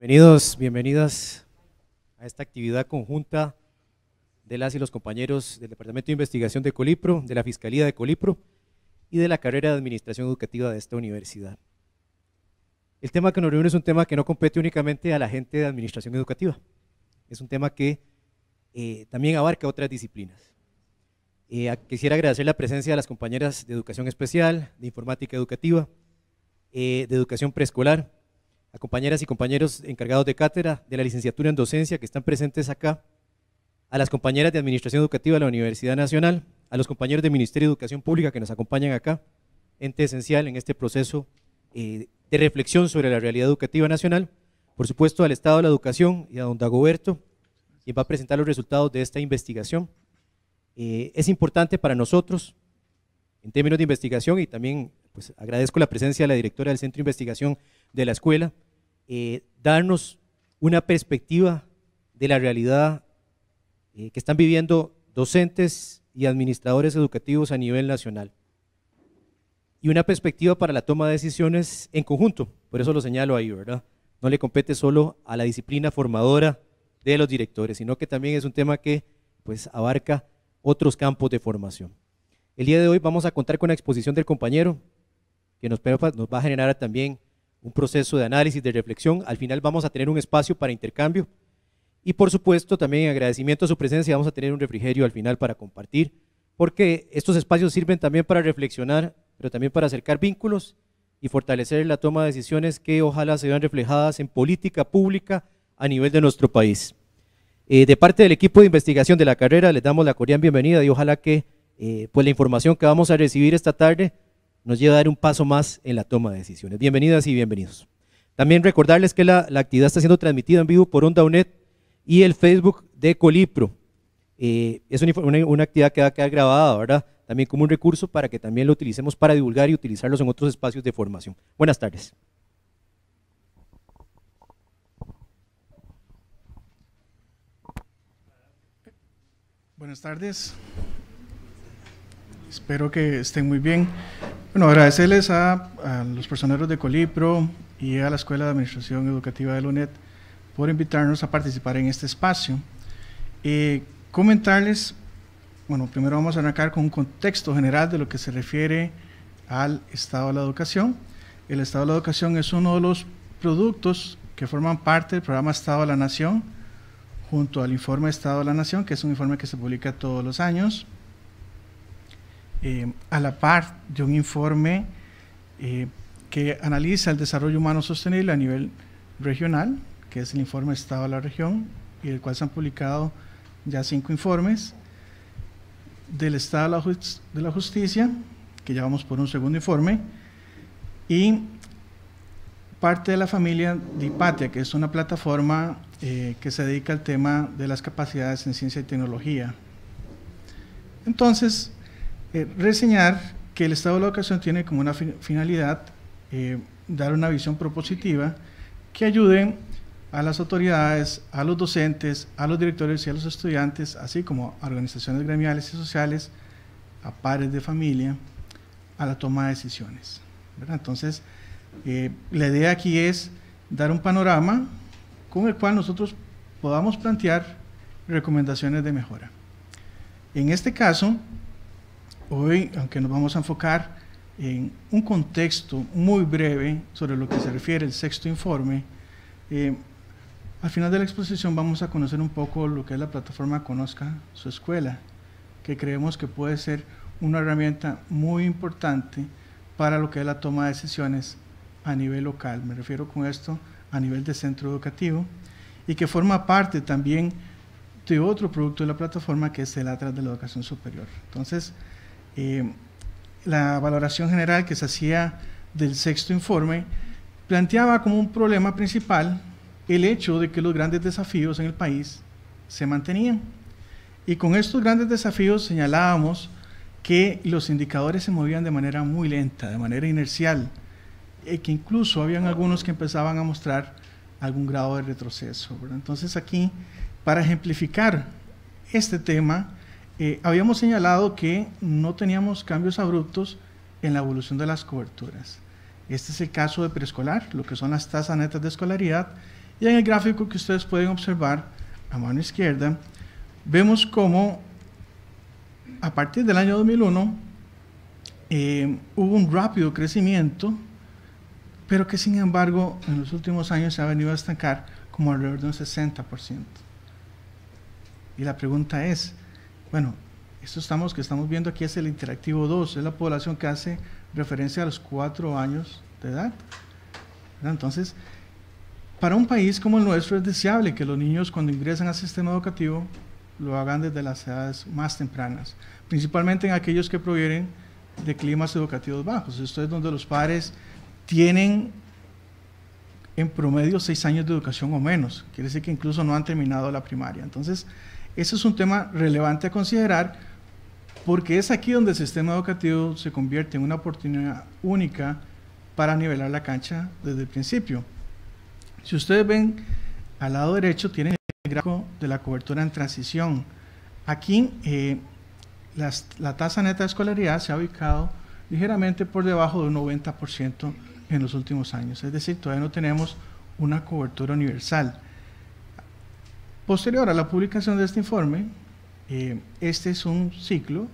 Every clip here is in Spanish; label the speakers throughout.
Speaker 1: Bienvenidos, bienvenidas a esta actividad conjunta de las y los compañeros del Departamento de Investigación de Colipro, de la Fiscalía de Colipro y de la carrera de Administración Educativa de esta universidad. El tema que nos reúne es un tema que no compete únicamente a la gente de Administración Educativa, es un tema que eh, también abarca otras disciplinas. Eh, quisiera agradecer la presencia de las compañeras de Educación Especial, de Informática Educativa, eh, de Educación Preescolar, a compañeras y compañeros encargados de cátedra de la licenciatura en docencia que están presentes acá, a las compañeras de Administración Educativa de la Universidad Nacional, a los compañeros del Ministerio de Educación Pública que nos acompañan acá, ente esencial en este proceso eh, de reflexión sobre la realidad educativa nacional, por supuesto al Estado de la Educación y a don Dagoberto, quien va a presentar los resultados de esta investigación. Eh, es importante para nosotros, en términos de investigación, y también pues, agradezco la presencia de la directora del Centro de Investigación de la escuela, eh, darnos una perspectiva de la realidad eh, que están viviendo docentes y administradores educativos a nivel nacional. Y una perspectiva para la toma de decisiones en conjunto, por eso lo señalo ahí, ¿verdad? No le compete solo a la disciplina formadora de los directores, sino que también es un tema que pues abarca otros campos de formación. El día de hoy vamos a contar con la exposición del compañero, que nos, nos va a generar también un proceso de análisis, de reflexión. Al final vamos a tener un espacio para intercambio y por supuesto también en agradecimiento a su presencia vamos a tener un refrigerio al final para compartir, porque estos espacios sirven también para reflexionar, pero también para acercar vínculos y fortalecer la toma de decisiones que ojalá se vean reflejadas en política pública a nivel de nuestro país. Eh, de parte del equipo de investigación de la carrera les damos la cordial bienvenida y ojalá que eh, pues la información que vamos a recibir esta tarde nos lleva a dar un paso más en la toma de decisiones. Bienvenidas y bienvenidos. También recordarles que la, actividad está siendo transmitida en vivo por Onda UNED y el Facebook de Colipro. Eh, es una, actividad que va a quedar grabada, ¿verdad? También como un recurso para que también lo utilicemos para divulgar y utilizarlos en otros espacios de formación. Buenas tardes.
Speaker 2: Buenas tardes. Espero que estén muy bien. Bueno, agradecerles a, los personeros de Colipro y a la Escuela de Administración Educativa de UNED por invitarnos a participar en este espacio. y comentarles, bueno, primero vamos a arrancar con un contexto general de lo que se refiere al estado de la educación. El estado de la educación es uno de los productos que forman parte del programa Estado de la Nación, junto al informe Estado de la Nación, que es un informe que se publica todos los años eh, a la par de un informe eh, que analiza el desarrollo humano sostenible a nivel regional, que es el informe Estado de la región, y del cual se han publicado ya cinco informes, del Estado de la, Justicia, que ya vamos por un segundo informe, y parte de la familia Dipatia, que es una plataforma eh, que se dedica al tema de las capacidades en ciencia y tecnología. Entonces, eh, reseñar que el Estado de la Educación tiene como una finalidad eh, dar una visión propositiva que ayude a las autoridades, a los docentes, a los directores y a los estudiantes, así como a organizaciones gremiales y sociales, a pares de familia, a la toma de decisiones. Entonces, eh, la idea aquí es dar un panorama con el cual nosotros podamos plantear recomendaciones de mejora. En este caso, Hoy, aunque nos vamos a enfocar en un contexto muy breve sobre lo que se refiere el sexto informe, eh, al final de la exposición vamos a conocer un poco lo que es la plataforma Conozca su escuela, que creemos que puede ser una herramienta muy importante para lo que es la toma de decisiones a nivel local. Me refiero con esto a nivel de centro educativo y que forma parte también de otro producto de la plataforma que es el Atlas de la Educación Superior. Entonces, eh, la valoración general que se hacía del sexto informe planteaba como un problema principal el hecho de que los grandes desafíos en el país se mantenían. Y con estos grandes desafíos señalábamos que los indicadores se movían de manera muy lenta, de manera inercial, y que incluso habían algunos que empezaban a mostrar algún grado de retroceso. Entonces aquí, para ejemplificar este tema, eh, habíamos señalado que no teníamos cambios abruptos en la evolución de las coberturas. Este es el caso de preescolar, lo que son las tasas netas de escolaridad, Y en el gráfico que ustedes pueden observar a mano izquierda, vemos cómo a partir del año 2001 eh, hubo un rápido crecimiento, pero que sin embargo en los últimos años se ha venido a estancar como alrededor de un 60%. Y la pregunta es, bueno, esto estamos, que estamos viendo aquí es el interactivo 2, es la población que hace referencia a los cuatro años de edad. Entonces, para un país como el nuestro es deseable que los niños cuando ingresan al sistema educativo lo hagan desde las edades más tempranas, principalmente en aquellos que provienen de climas educativos bajos. Esto es donde los padres tienen en promedio seis años de educación o menos. Quiere decir que incluso no han terminado la primaria. Entonces, ese es un tema relevante a considerar porque es aquí donde el sistema educativo se convierte en una oportunidad única para nivelar la cancha desde el principio. Si ustedes ven al lado derecho, tienen el gráfico de la cobertura en transición. Aquí eh, la tasa neta de escolaridad se ha ubicado ligeramente por debajo de un 90% en los últimos años. Es decir, todavía no tenemos una cobertura universal. Posterior a la publicación de este informe, eh, este es un ciclo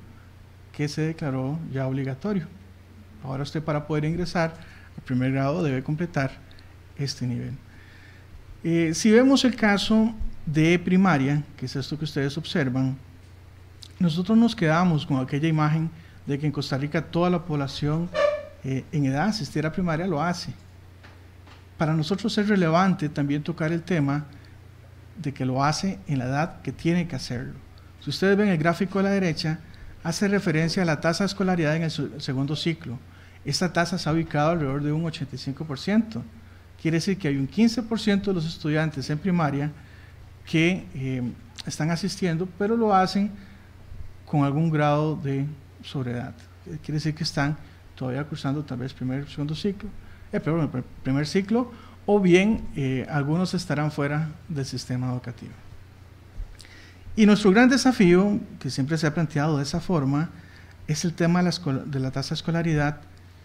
Speaker 2: que se declaró ya obligatorio. Ahora usted para poder ingresar al primer grado debe completar este nivel. Eh, si vemos el caso de primaria, que es esto que ustedes observan, nosotros nos quedamos con aquella imagen de que en Costa Rica toda la población eh, en edad asistir a primaria lo hace. Para nosotros es relevante también tocar el tema de que lo hace en la edad que tiene que hacerlo. Si ustedes ven el gráfico de la derecha, hace referencia a la tasa de escolaridad en el segundo ciclo. Esta tasa se ha ubicado alrededor de un 85%. Quiere decir que hay un 15% de los estudiantes en primaria que eh, están asistiendo, pero lo hacen con algún grado de sobredad. Quiere decir que están todavía cursando tal vez primer segundo ciclo, eh, primer ciclo o bien eh, algunos estarán fuera del sistema educativo. Y nuestro gran desafío, que siempre se ha planteado de esa forma, es el tema de la, tasa de escolaridad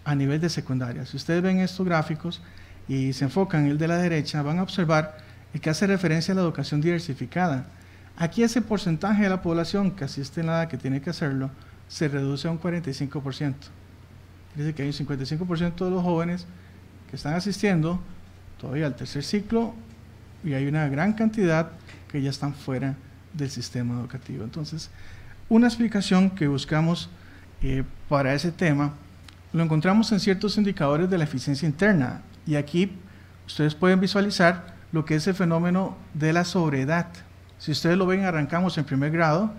Speaker 2: a nivel de secundaria. Si ustedes ven estos gráficos y se enfocan en el de la derecha, van a observar el que hace referencia a la educación diversificada. Aquí ese porcentaje de la población que asiste en la edad que tiene que hacerlo se reduce a un 45%. Dice que hay un 55% de los jóvenes que están asistiendo todavía al tercer ciclo y hay una gran cantidad que ya están fuera del sistema educativo. Entonces, una explicación que buscamos eh, para ese tema lo encontramos en ciertos indicadores de la eficiencia interna y aquí ustedes pueden visualizar lo que es el fenómeno de la sobredad. Si ustedes lo ven, arrancamos en primer grado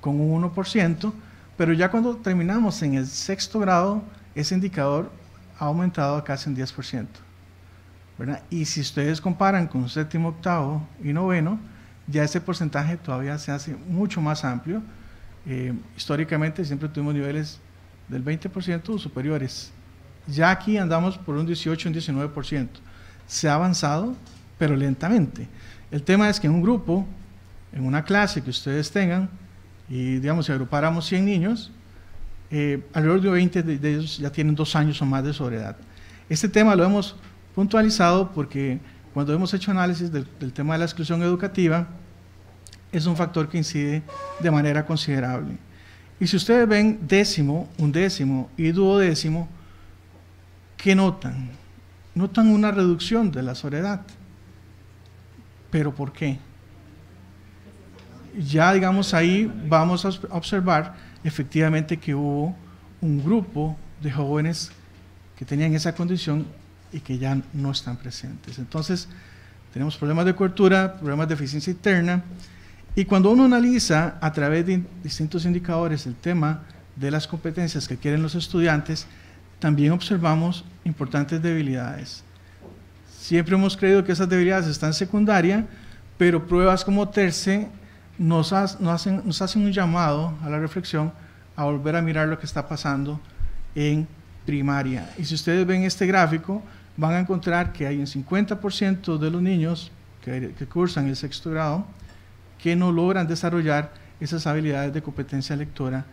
Speaker 2: con un 1%, pero ya cuando terminamos en el sexto grado, ese indicador ha aumentado a casi un 10%. Y si ustedes comparan con séptimo, octavo y noveno, ya ese porcentaje todavía se hace mucho más amplio. Eh, históricamente siempre tuvimos niveles del 20% o superiores. Ya aquí andamos por un 18, un 19%. Se ha avanzado, pero lentamente. El tema es que en un grupo, en una clase que ustedes tengan, y digamos, si agrupáramos 100 niños, eh, alrededor de 20 de, ellos ya tienen dos años o más de soledad. Este tema lo hemos puntualizado porque cuando hemos hecho análisis del, tema de la exclusión educativa, es un factor que incide de manera considerable. Y si ustedes ven décimo, undécimo y duodécimo, ¿qué notan? Notan una reducción de la soledad. ¿Pero por qué? Ya digamos ahí vamos a observar efectivamente que hubo un grupo de jóvenes que tenían esa condición y que ya no están presentes. Entonces, tenemos problemas de cobertura, problemas de eficiencia interna, y cuando uno analiza a través de distintos indicadores el tema de las competencias que quieren los estudiantes, también observamos importantes debilidades. Siempre hemos creído que esas debilidades están en secundaria, pero pruebas como TERCE nos, hacen, nos hacen un llamado a la reflexión a volver a mirar lo que está pasando en primaria. Y si ustedes ven este gráfico, van a encontrar que hay un 50% de los niños que, cursan el sexto grado que no logran desarrollar esas habilidades de competencia lectora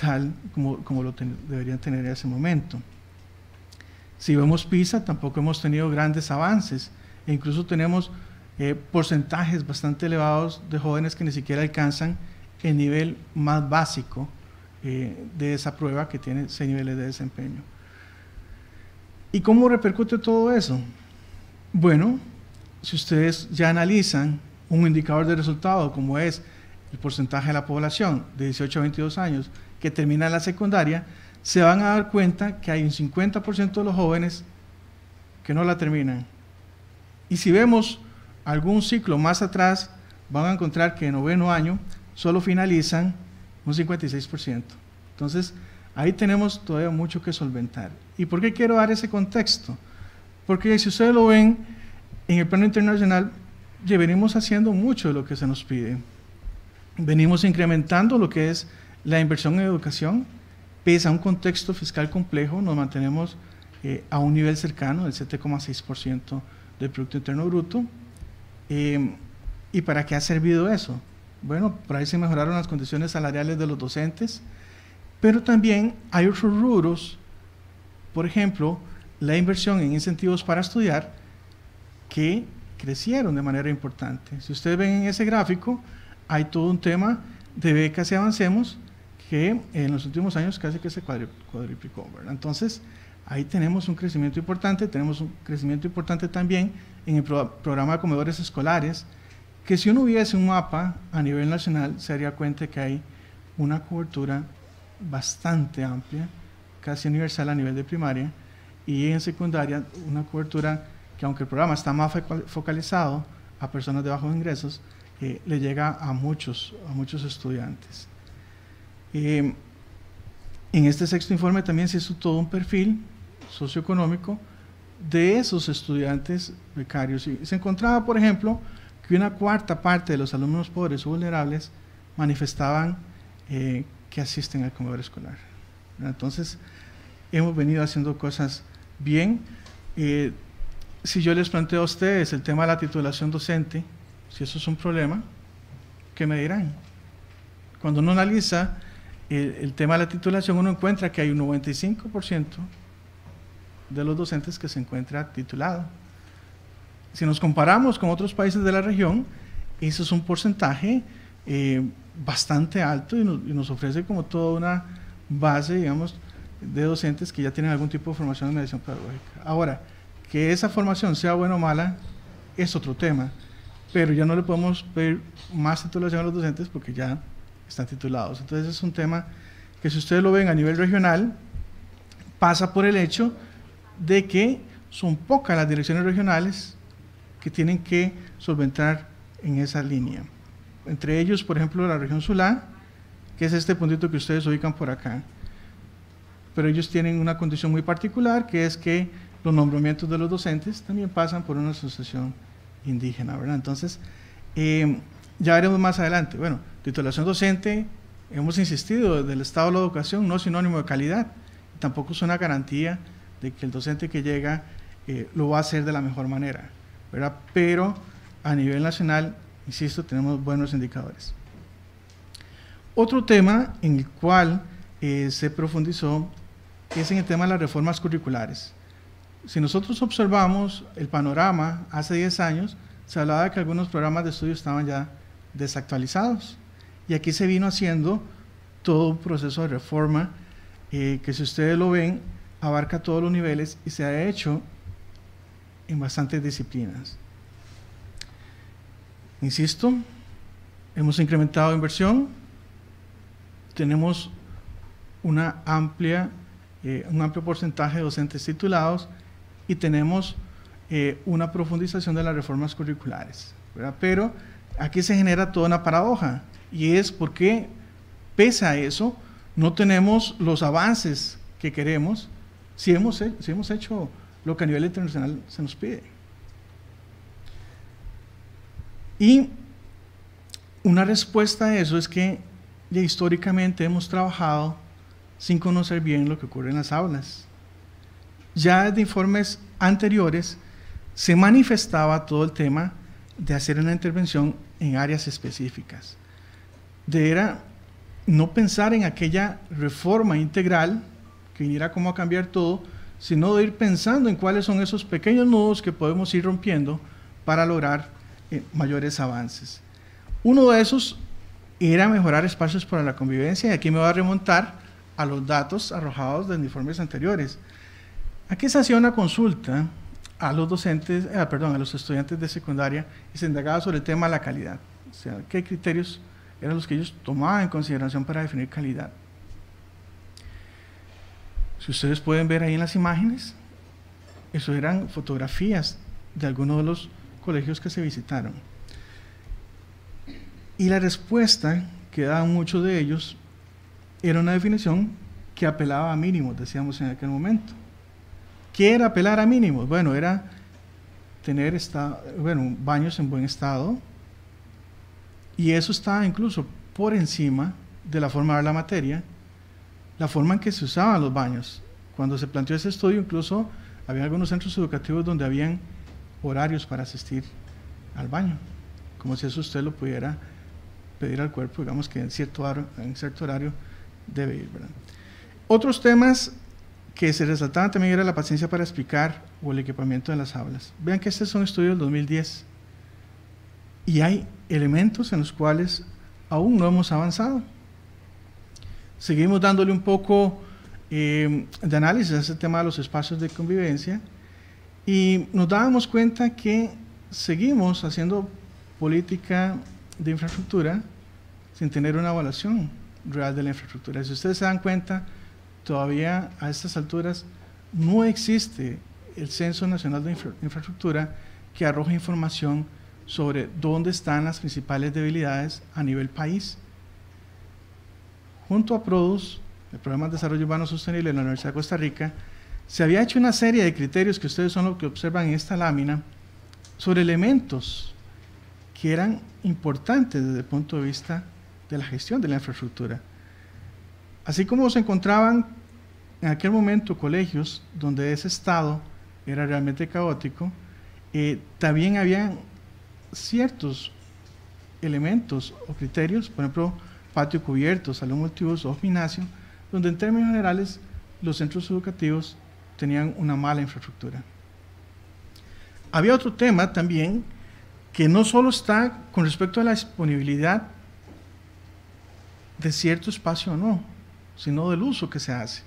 Speaker 2: tal como, como lo deberían tener en ese momento. Si vemos PISA, tampoco hemos tenido grandes avances e incluso tenemos eh, porcentajes bastante elevados de jóvenes que ni siquiera alcanzan el nivel más básico eh, de esa prueba que tiene seis niveles de desempeño. ¿Y cómo repercute todo eso? Bueno, si ustedes ya analizan un indicador de resultado como es el porcentaje de la población de 18 a 22 años que termina la secundaria, se van a dar cuenta que hay un 50% de los jóvenes que no la terminan. Y si vemos algún ciclo más atrás, van a encontrar que en noveno año solo finalizan un 56%. Entonces, ahí tenemos todavía mucho que solventar. ¿Y por qué quiero dar ese contexto? Porque si ustedes lo ven, en el plano internacional, ya venimos haciendo mucho de lo que se nos pide. Venimos incrementando lo que es la inversión en educación, pese a un contexto fiscal complejo, nos mantenemos eh, a un nivel cercano del 7,6% del Producto Interno Bruto. Eh, ¿Y para qué ha servido eso? Bueno, por ahí se mejoraron las condiciones salariales de los docentes, pero también hay otros rubros, por ejemplo, la inversión en incentivos para estudiar, que crecieron de manera importante. Si ustedes ven en ese gráfico, hay todo un tema de becas y avancemos que en los últimos años casi que se cuadriplicó. Entonces, ahí tenemos un crecimiento importante, tenemos un crecimiento importante también en el programa de comedores escolares, que si uno hubiese un mapa a nivel nacional, se daría cuenta que hay una cobertura bastante amplia, casi universal a nivel de primaria, y en secundaria una cobertura que aunque el programa está más focalizado a personas de bajos ingresos, eh, le llega a muchos, a muchos estudiantes. Eh, en este sexto informe también se hizo todo un perfil socioeconómico de esos estudiantes becarios. Y se encontraba, por ejemplo, que una cuarta parte de los alumnos pobres o vulnerables manifestaban eh, que asisten al comedor escolar. Entonces, hemos venido haciendo cosas bien. Eh, si yo les planteo a ustedes el tema de la titulación docente, si eso es un problema, ¿qué me dirán? Cuando uno analiza el, el tema de la titulación, uno encuentra que hay un 95% de los docentes que se encuentra titulado. Si nos comparamos con otros países de la región, eso es un porcentaje eh, bastante alto y nos, ofrece como toda una base, digamos, de docentes que ya tienen algún tipo de formación en mediación pedagógica. Ahora, que esa formación sea buena o mala es otro tema, pero ya no le podemos pedir más titulación a los docentes porque ya están titulados. Entonces es un tema que si ustedes lo ven a nivel regional, pasa por el hecho de que son pocas las direcciones regionales que tienen que solventar en esa línea. Entre ellos, por ejemplo, la región Sulá, que es este puntito que ustedes ubican por acá. Pero ellos tienen una condición muy particular, que es que los nombramientos de los docentes también pasan por una asociación indígena, ¿verdad? Entonces, eh, ya veremos más adelante. Bueno, titulación docente, hemos insistido, del Estado de la Educación no es sinónimo de calidad, tampoco es una garantía de que el docente que llega eh, lo va a hacer de la mejor manera. Pero a nivel nacional, insisto, tenemos buenos indicadores. Otro tema en el cual eh, se profundizó es en el tema de las reformas curriculares. Si nosotros observamos el panorama hace 10 años, se hablaba de que algunos programas de estudio estaban ya desactualizados. Y aquí se vino haciendo todo un proceso de reforma eh, que si ustedes lo ven, abarca todos los niveles y se ha hecho en bastantes disciplinas. Insisto, hemos incrementado inversión, tenemos una amplia, eh, un amplio porcentaje de docentes titulados y tenemos eh, una profundización de las reformas curriculares. Pero aquí se genera toda una paradoja y es porque, pese a eso, no tenemos los avances que queremos si hemos, si hemos hecho lo que a nivel internacional se nos pide. Y una respuesta a eso es que ya históricamente hemos trabajado sin conocer bien lo que ocurre en las aulas. Ya desde informes anteriores se manifestaba todo el tema de hacer una intervención en áreas específicas. De era no pensar en aquella reforma integral que viniera como a cambiar todo, sino de ir pensando en cuáles son esos pequeños nudos que podemos ir rompiendo para lograr eh, mayores avances. Uno de esos era mejorar espacios para la convivencia y aquí me voy a remontar a los datos arrojados de informes anteriores. Aquí se hacía una consulta a los docentes, eh, perdón, a los estudiantes de secundaria y se indagaba sobre el tema de la calidad. O sea, qué criterios eran los que ellos tomaban en consideración para definir calidad. Si ustedes pueden ver ahí en las imágenes, eso eran fotografías de algunos de los colegios que se visitaron. Y la respuesta que daban muchos de ellos era una definición que apelaba a mínimos, decíamos en aquel momento. ¿Qué era apelar a mínimos? Bueno, era tener bueno, baños en buen estado, y eso estaba incluso por encima de la forma de la materia, la forma en que se usaban los baños. Cuando se planteó ese estudio, incluso había algunos centros educativos donde habían horarios para asistir al baño, como si eso usted lo pudiera pedir al cuerpo, digamos que en cierto, horario, en cierto horario debe ir. Otros temas que se resaltaban también era la paciencia para explicar o el equipamiento de las aulas. Vean que este es un estudio del 2010 y hay elementos en los cuales aún no hemos avanzado. Seguimos dándole un poco eh, de análisis a ese tema de los espacios de convivencia y nos dábamos cuenta que seguimos haciendo política de infraestructura sin tener una evaluación real de la infraestructura. Si ustedes se dan cuenta, todavía a estas alturas no existe el Censo Nacional de Infraestructura que arroje información sobre dónde están las principales debilidades a nivel país. Junto a PRODUS, el Programa de Desarrollo Urbano Sostenible de la Universidad de Costa Rica, se había hecho una serie de criterios que ustedes son los que observan en esta lámina sobre elementos que eran importantes desde el punto de vista de la gestión de la infraestructura. Así como se encontraban en aquel momento colegios donde ese estado era realmente caótico, eh, también había ciertos elementos o criterios, por ejemplo, patio cubierto, salón multiuso o gimnasio, donde en términos generales los centros educativos tenían una mala infraestructura. Había otro tema también que no solo está con respecto a la disponibilidad de cierto espacio o no, sino del uso que se hace.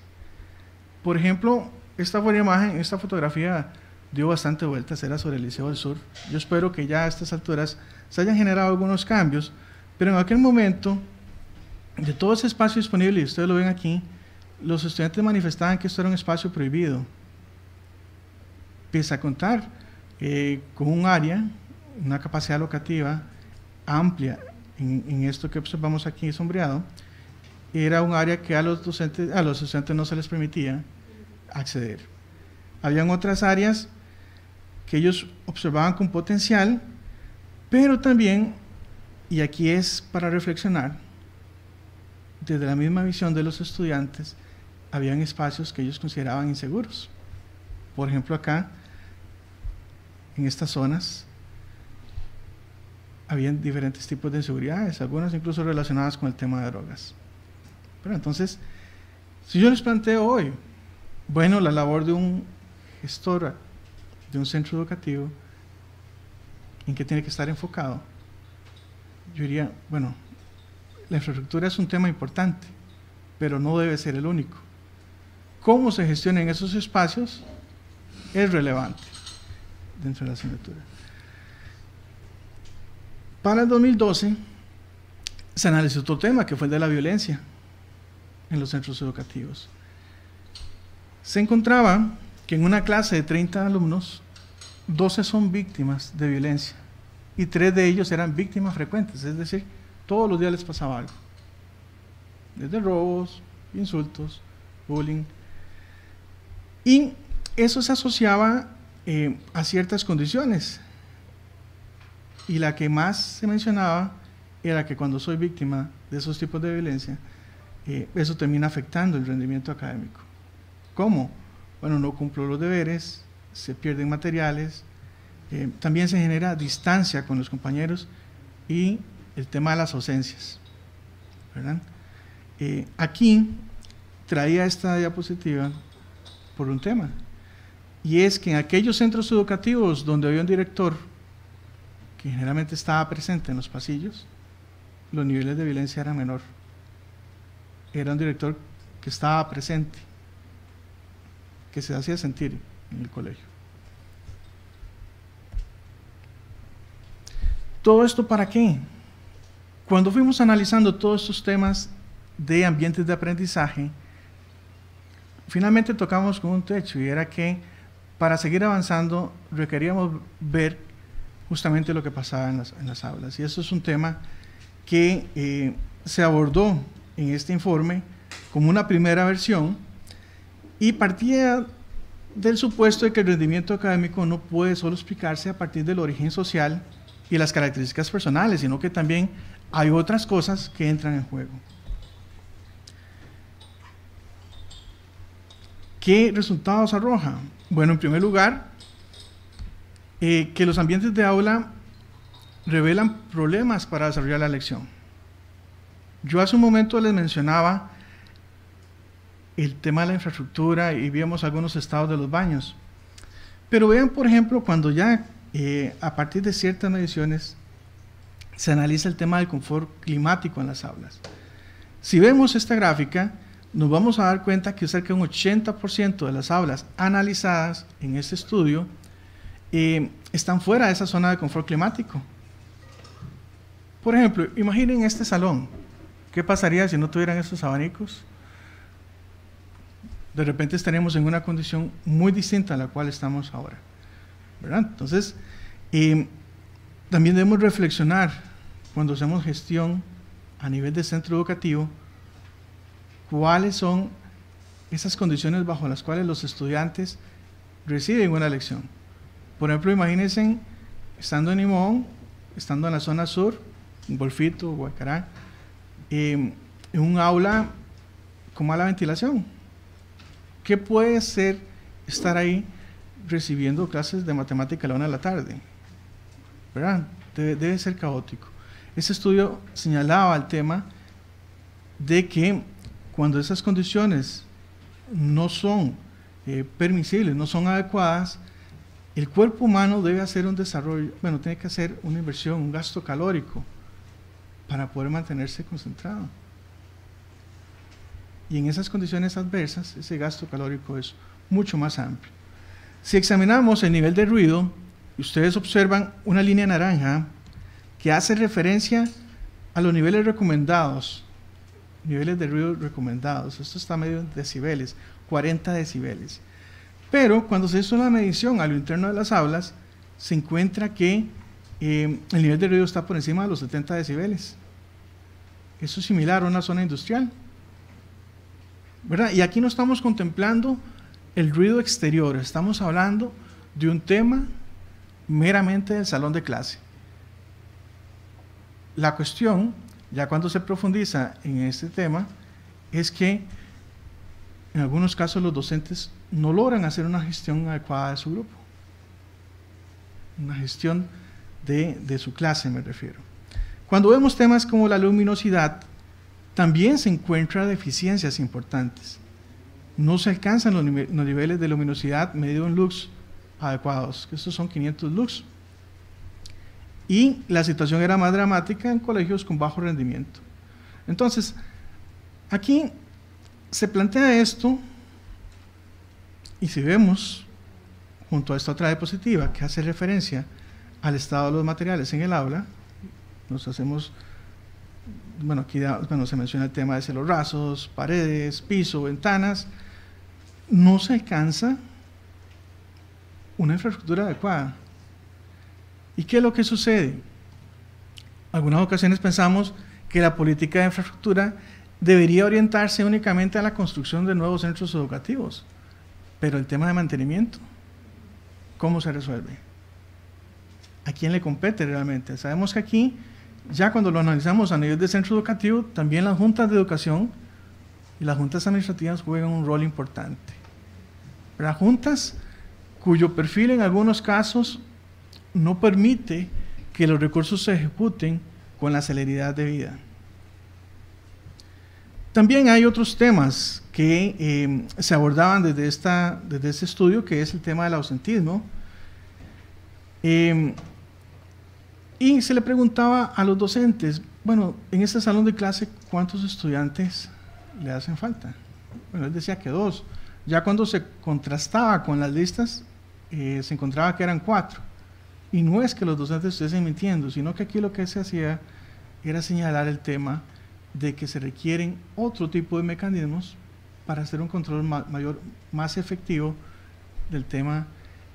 Speaker 2: Por ejemplo, esta fue imagen, esta fotografía dio bastante vueltas, era sobre el Liceo del Sur. Yo espero que ya a estas alturas se hayan generado algunos cambios, pero en aquel momento, de todo ese espacio disponible, y ustedes lo ven aquí, los estudiantes manifestaban que esto era un espacio prohibido. Pese a contar eh, con un área, una capacidad locativa amplia en, en, esto que observamos aquí sombreado, era un área que a los, docentes, a los estudiantes no se les permitía acceder. Habían otras áreas que ellos observaban con potencial, pero también, y aquí es para reflexionar, desde la misma visión de los estudiantes, habían espacios que ellos consideraban inseguros. Por ejemplo, acá, en estas zonas, habían diferentes tipos de inseguridades, algunas incluso relacionadas con el tema de drogas. Pero entonces, si yo les planteo hoy, bueno, la labor de un gestor de un centro educativo, ¿en qué tiene que estar enfocado? Yo diría, bueno, la infraestructura es un tema importante, pero no debe ser el único. Cómo se gestionen esos espacios es relevante dentro de la asignatura. Para el 2012 se analizó otro tema que fue el de la violencia en los centros educativos. Se encontraba que en una clase de 30 alumnos 12 son víctimas de violencia y tres de ellos eran víctimas frecuentes, es decir, todos los días les pasaba algo. Desde robos, insultos, bullying. Y eso se asociaba eh, a ciertas condiciones. Y la que más se mencionaba era que cuando soy víctima de esos tipos de violencia, eh, eso termina afectando el rendimiento académico. ¿Cómo? Bueno, no cumplo los deberes, se pierden materiales, eh, también se genera distancia con los compañeros y el tema de las ausencias. Eh, aquí traía esta diapositiva por un tema, y es que en aquellos centros educativos donde había un director que generalmente estaba presente en los pasillos, los niveles de violencia eran menor. Era un director que estaba presente, que se hacía sentir en el colegio. ¿Todo esto para qué? Cuando fuimos analizando todos estos temas de ambientes de aprendizaje, finalmente tocamos con un techo y era que para seguir avanzando requeríamos ver justamente lo que pasaba en las, aulas. Y eso es un tema que eh, se abordó en este informe como una primera versión y partía del supuesto de que el rendimiento académico no puede solo explicarse a partir del origen social y las características personales, sino que también hay otras cosas que entran en juego. ¿Qué resultados arroja? Bueno, en primer lugar, eh, que los ambientes de aula revelan problemas para desarrollar la lección. Yo hace un momento les mencionaba el tema de la infraestructura y vimos algunos estados de los baños. Pero vean, por ejemplo, cuando ya eh, a partir de ciertas mediciones se analiza el tema del confort climático en las aulas. Si vemos esta gráfica, nos vamos a dar cuenta que cerca de un 80% de las aulas analizadas en este estudio eh, están fuera de esa zona de confort climático. Por ejemplo, imaginen este salón. ¿Qué pasaría si no tuvieran estos abanicos? De repente estaríamos en una condición muy distinta a la cual estamos ahora. Entonces, eh, también debemos reflexionar cuando hacemos gestión a nivel de centro educativo, cuáles son esas condiciones bajo las cuales los estudiantes reciben una lección. Por ejemplo, imagínense estando en Limón, estando en la zona sur, en Golfito, Guacará, em, en un aula con mala ventilación. ¿Qué puede ser estar ahí recibiendo clases de matemática a la una de la tarde? ¿Verdad? Debe, ser caótico. Ese estudio señalaba el tema de que cuando esas condiciones no son eh, permisibles, no son adecuadas, el cuerpo humano debe hacer un desarrollo, bueno, tiene que hacer una inversión, un gasto calórico para poder mantenerse concentrado. Y en esas condiciones adversas, ese gasto calórico es mucho más amplio. Si examinamos el nivel de ruido, ustedes observan una línea naranja que hace referencia a los niveles recomendados, niveles de ruido recomendados. Esto está medio en decibeles, 40 decibeles. Pero cuando se hizo una medición a lo interno de las aulas, se encuentra que eh, el nivel de ruido está por encima de los 70 decibeles. Eso es similar a una zona industrial. ¿verdad? Y aquí no estamos contemplando el ruido exterior, estamos hablando de un tema meramente del salón de clase. La cuestión, ya cuando se profundiza en este tema, es que en algunos casos los docentes no logran hacer una gestión adecuada de su grupo. Una gestión de, de su clase, me refiero. Cuando vemos temas como la luminosidad, también se encuentran deficiencias importantes. No se alcanzan los, niveles de luminosidad medido en lux adecuados, que estos son 500 lux. Y la situación era más dramática en colegios con bajo rendimiento. Entonces, aquí se plantea esto y si vemos junto a esta otra diapositiva que hace referencia al estado de los materiales en el aula, nos hacemos, bueno, aquí bueno, se menciona el tema de cielos rasos, paredes, piso, ventanas, no se alcanza una infraestructura adecuada. ¿Y qué es lo que sucede? Algunas ocasiones pensamos que la política de infraestructura debería orientarse únicamente a la construcción de nuevos centros educativos, pero el tema de mantenimiento, ¿cómo se resuelve? ¿A quién le compete realmente? Sabemos que aquí ya cuando lo analizamos a nivel de centro educativo, también las juntas de educación y las juntas administrativas juegan un rol importante. Las juntas cuyo perfil en algunos casos no permite que los recursos se ejecuten con la celeridad debida. También hay otros temas que eh, se abordaban desde, esta, desde este estudio, que es el tema del ausentismo. Eh, Y se le preguntaba a los docentes, bueno, en este salón de clase, ¿cuántos estudiantes le hacen falta? Bueno, él decía que dos. Ya cuando se contrastaba con las listas, eh, se encontraba que eran cuatro. Y no es que los docentes estuviesen mintiendo, sino que aquí lo que se hacía era señalar el tema de que se requieren otro tipo de mecanismos para hacer un control mayor, más efectivo del tema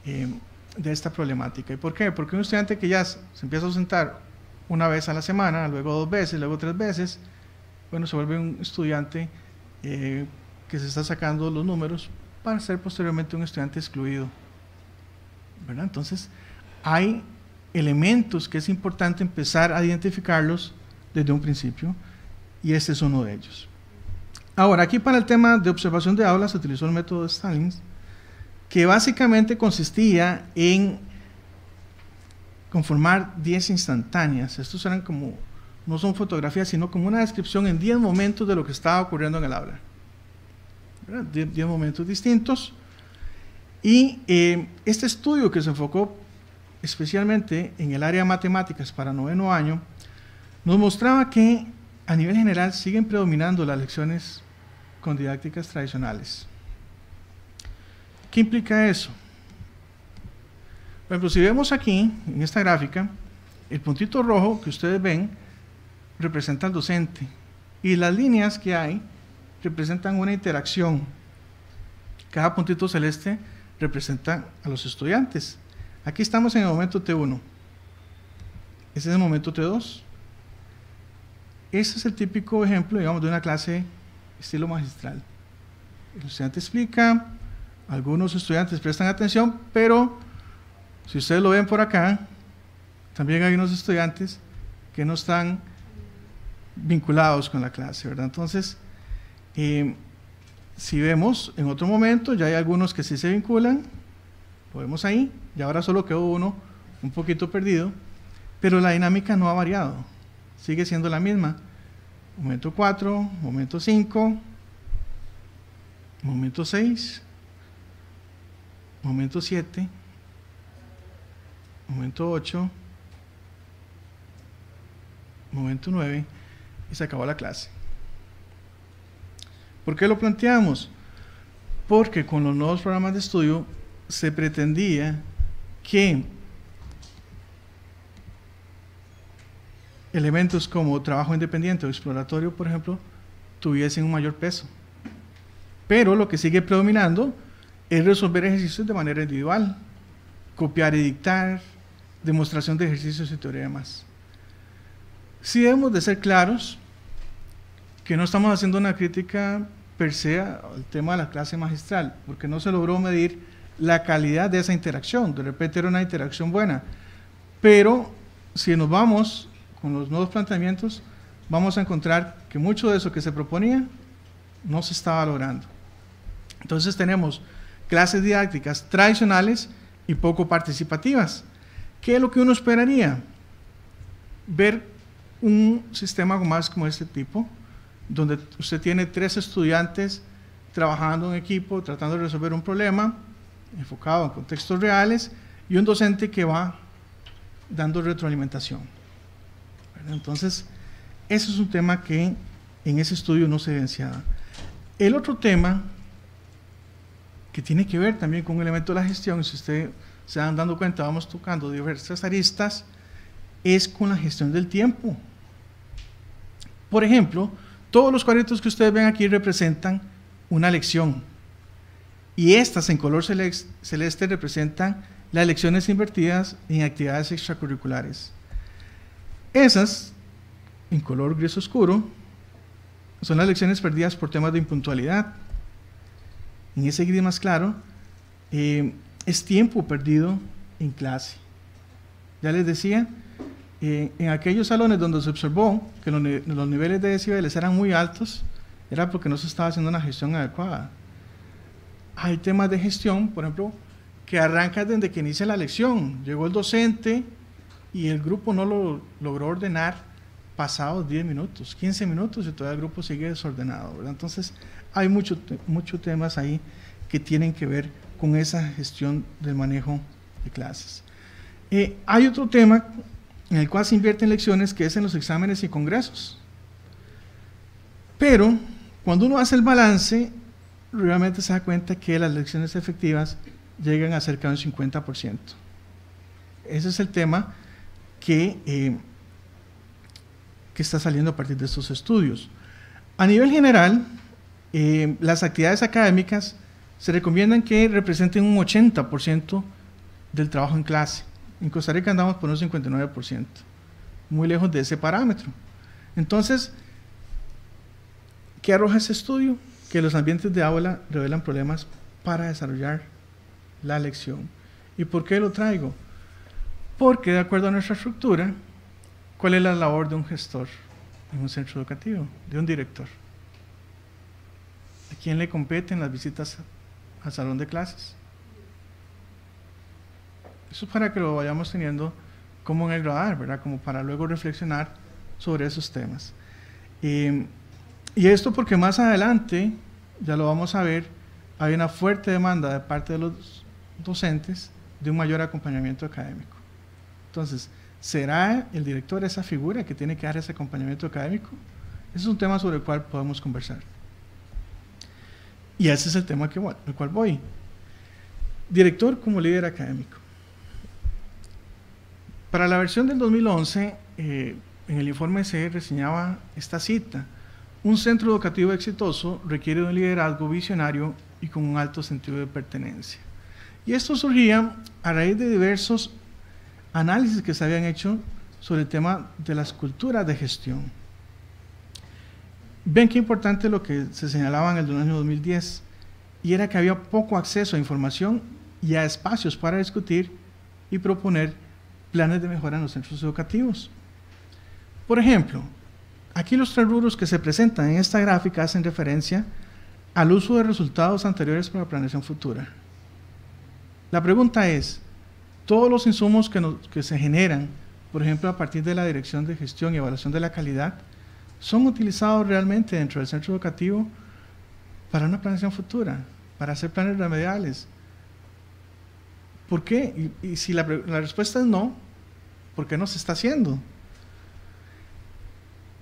Speaker 2: eh, de esta problemática. ¿Y por qué? Porque un estudiante que ya se empieza a ausentar una vez a la semana, luego dos veces, luego tres veces, bueno, se vuelve un estudiante eh, que se está sacando los números para ser posteriormente un estudiante excluido. ¿verdad? Entonces, hay elementos que es importante empezar a identificarlos desde un principio y este es uno de ellos. Ahora, aquí para el tema de observación de aulas se utilizó el método de Stalin, que básicamente consistía en conformar 10 instantáneas. Estos eran como, no son fotografías, sino como una descripción en 10 momentos de lo que estaba ocurriendo en el aula. 10 momentos distintos. Y eh, este estudio que se enfocó especialmente en el área matemáticas para noveno año, nos mostraba que a nivel general siguen predominando las lecciones con didácticas tradicionales. ¿Qué implica eso? Por ejemplo, si vemos aquí, en esta gráfica, el puntito rojo que ustedes ven representa al docente y las líneas que hay representan una interacción. Cada puntito celeste representa a los estudiantes. Aquí estamos en el momento T1. Ese es el momento T2. Ese es el típico ejemplo, digamos, de una clase estilo magistral. El estudiante explica, algunos estudiantes prestan atención, pero si ustedes lo ven por acá, también hay unos estudiantes que no están vinculados con la clase, ¿verdad? Entonces, eh, si vemos en otro momento, ya hay algunos que sí se vinculan, lo vemos ahí, y ahora solo quedó uno un poquito perdido, pero la dinámica no ha variado, sigue siendo la misma. Momento 4, momento 5, momento 6, momento 7, momento 8, momento 9 y se acabó la clase. ¿Por qué lo planteamos? Porque con los nuevos programas de estudio se pretendía que elementos como trabajo independiente o exploratorio, por ejemplo, tuviesen un mayor peso. Pero lo que sigue predominando es resolver ejercicios de manera individual, copiar y dictar, demostración de ejercicios y teoremas. Sí debemos de ser claros que no estamos haciendo una crítica per se al tema de la clase magistral, porque no se logró medir la calidad de esa interacción. De repente era una interacción buena, pero si nos vamos con los nuevos planteamientos, vamos a encontrar que mucho de eso que se proponía no se estaba logrando. Entonces tenemos clases didácticas tradicionales y poco participativas. ¿Qué es lo que uno esperaría? Ver un sistema más como este tipo, donde usted tiene tres estudiantes trabajando en equipo, tratando de resolver un problema, enfocado en contextos reales, y un docente que va dando retroalimentación. Entonces, ese es un tema que en ese estudio no se evidenciaba. El otro tema, que tiene que ver también con un elemento de la gestión, si ustedes se van dando cuenta, vamos tocando diversas aristas, es con la gestión del tiempo. Por ejemplo, todos los cuadritos que ustedes ven aquí representan una lección. Y estas en color celeste representan las lecciones invertidas en actividades extracurriculares. Esas, en color gris oscuro, son las lecciones perdidas por temas de impuntualidad. En ese gris más claro, eh, es tiempo perdido en clase. Ya les decía, eh, en aquellos salones donde se observó que los, niveles de decibeles eran muy altos, era porque no se estaba haciendo una gestión adecuada. Hay temas de gestión, por ejemplo, que arrancan desde que inicia la lección. Llegó el docente, y el grupo no lo logró ordenar pasados 10 minutos, 15 minutos y todavía el grupo sigue desordenado. Entonces hay muchos muchos temas ahí que tienen que ver con esa gestión del manejo de clases. Eh, hay otro tema en el cual se invierte en lecciones, que es en los exámenes y congresos. Pero cuando uno hace el balance, realmente se da cuenta que las lecciones efectivas llegan a cerca de un 50%. Ese es el tema que, eh, que está saliendo a partir de estos estudios. A nivel general, eh, las actividades académicas se recomiendan que representen un 80% del trabajo en clase. En Costa Rica andamos por un 59%, muy lejos de ese parámetro. Entonces, ¿qué arroja ese estudio? Que los ambientes de aula revelan problemas para desarrollar la lección. ¿Y por qué lo traigo? Porque de acuerdo a nuestra estructura, ¿cuál es la labor de un gestor en un centro educativo, de un director? ¿A quién le competen las visitas al salón de clases? Eso es para que lo vayamos teniendo como en el radar, ¿verdad? Como para luego reflexionar sobre esos temas. y esto porque más adelante, ya lo vamos a ver, hay una fuerte demanda de parte de los docentes de un mayor acompañamiento académico. Entonces, ¿será el director esa figura que tiene que dar ese acompañamiento académico? Ese es un tema sobre el cual podemos conversar. Y ese es el tema que, al cual voy. Director como líder académico. Para la versión del 2011, eh, en el informe se reseñaba esta cita. Un centro educativo exitoso requiere un liderazgo visionario y con un alto sentido de pertenencia. Y esto surgía a raíz de diversos análisis que se habían hecho sobre el tema de las culturas de gestión. Ven qué importante lo que se señalaba en el año 2010, y era que había poco acceso a información y a espacios para discutir y proponer planes de mejora en los centros educativos. Por ejemplo, aquí los tres rubros que se presentan en esta gráfica hacen referencia al uso de resultados anteriores para la planeación futura. La pregunta es, todos los insumos que, que, se generan, por ejemplo, a partir de la Dirección de Gestión y Evaluación de la Calidad, son utilizados realmente dentro del centro educativo para una planeación futura, para hacer planes remediales, ¿Por qué? Y, si la, respuesta es no, ¿por qué no se está haciendo?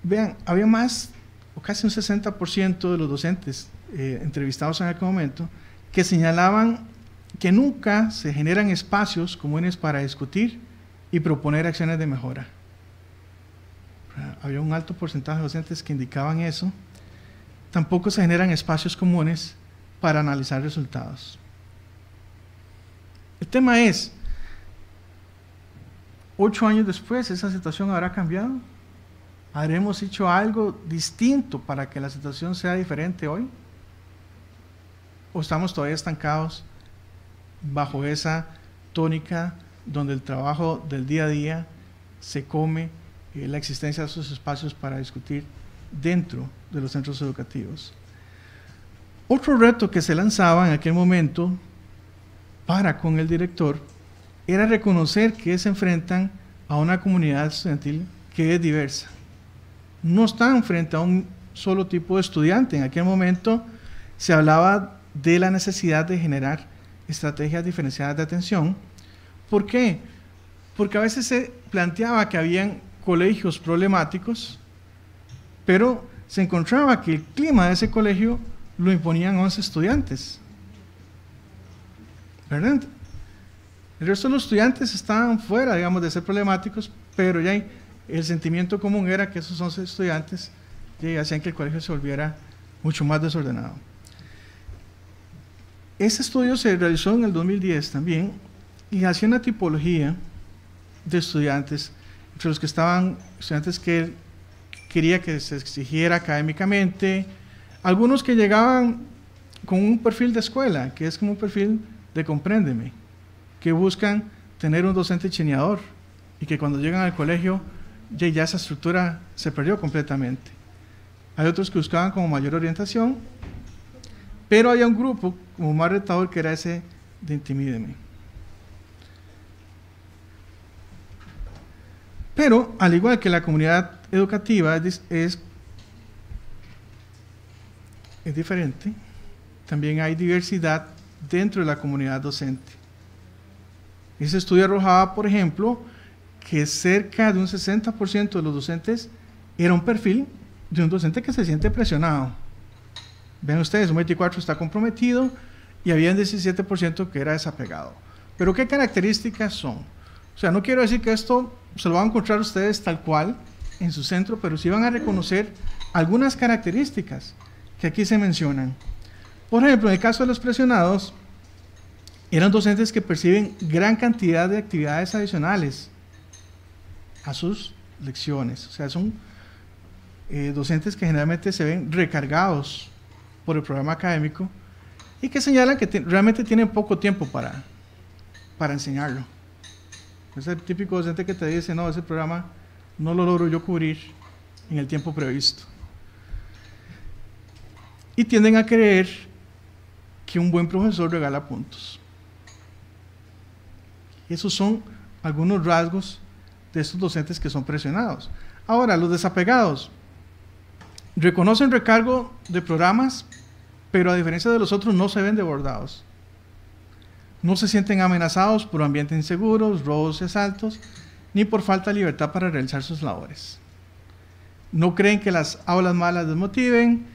Speaker 2: Vean, había más, o casi un 60% de los docentes eh, entrevistados en aquel momento, que señalaban que nunca se generan espacios comunes para discutir y proponer acciones de mejora. Había un alto porcentaje de docentes que indicaban eso. Tampoco se generan espacios comunes para analizar resultados. El tema es, ocho años después, ¿esa situación habrá cambiado? ¿Haremos hecho algo distinto para que la situación sea diferente hoy? ¿O estamos todavía estancados bajo esa tónica donde el trabajo del día a día se come la existencia de esos espacios para discutir dentro de los centros educativos? Otro reto que se lanzaba en aquel momento para con el director era reconocer que se enfrentan a una comunidad estudiantil que es diversa. No están frente a un solo tipo de estudiante. En aquel momento se hablaba de la necesidad de generar estrategias diferenciadas de atención. ¿Por qué? Porque a veces se planteaba que habían colegios problemáticos, pero se encontraba que el clima de ese colegio lo imponían 11 estudiantes. ¿verdad? El resto de los estudiantes estaban fuera, digamos, de ser problemáticos, pero ya el sentimiento común era que esos 11 estudiantes hacían que el colegio se volviera mucho más desordenado. Ese estudio se realizó en el 2010 también y hacía una tipología de estudiantes, entre los que estaban estudiantes que quería que se exigiera académicamente, algunos que llegaban con un perfil de escuela, que es como un perfil de compréndeme, que buscan tener un docente chineador y que cuando llegan al colegio ya, ya esa estructura se perdió completamente. Hay otros que buscaban como mayor orientación, pero hay un grupo como más retador que era ese de intimídeme. Pero, al igual que la comunidad educativa es, es, es diferente, también hay diversidad dentro de la comunidad docente. Ese estudio arrojaba, por ejemplo, que cerca de un 60% de los docentes era un perfil de un docente que se siente presionado. Ven ustedes, un 24% está comprometido y había un 17% que era desapegado. Pero ¿qué características son? O sea, no quiero decir que esto se lo van a encontrar ustedes tal cual en su centro, pero sí van a reconocer algunas características que aquí se mencionan. Por ejemplo, en el caso de los presionados, eran docentes que perciben gran cantidad de actividades adicionales a sus lecciones. O sea, son eh, docentes que generalmente se ven recargados por el programa académico y que señalan que realmente tienen poco tiempo para, para enseñarlo. Es el típico docente que te dice, no, ese programa no lo logro yo cubrir en el tiempo previsto. Y tienden a creer que un buen profesor regala puntos. Esos son algunos rasgos de estos docentes que son presionados. Ahora, los desapegados reconocen recargo de programas, pero a diferencia de los otros no se ven debordados. No se sienten amenazados por ambientes inseguros, robos y asaltos, ni por falta de libertad para realizar sus labores. No creen que las aulas malas desmotiven,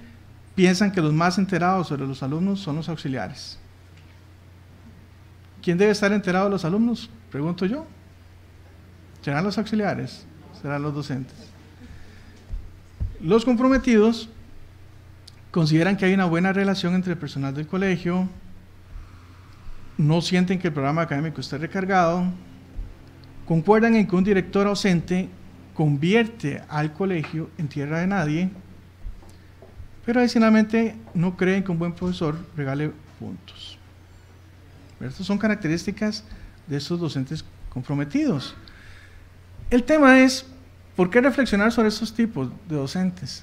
Speaker 2: piensan que los más enterados sobre los alumnos son los auxiliares. ¿Quién debe estar enterado de los alumnos? Pregunto yo. ¿Serán los auxiliares? ¿Serán los docentes? Los comprometidos consideran que hay una buena relación entre el personal del colegio, no sienten que el programa académico esté recargado, concuerdan en que un director ausente convierte al colegio en tierra de nadie, pero adicionalmente no creen que un buen profesor regale puntos. Estas son características de estos docentes comprometidos. El tema es, ¿por qué reflexionar sobre estos tipos de docentes?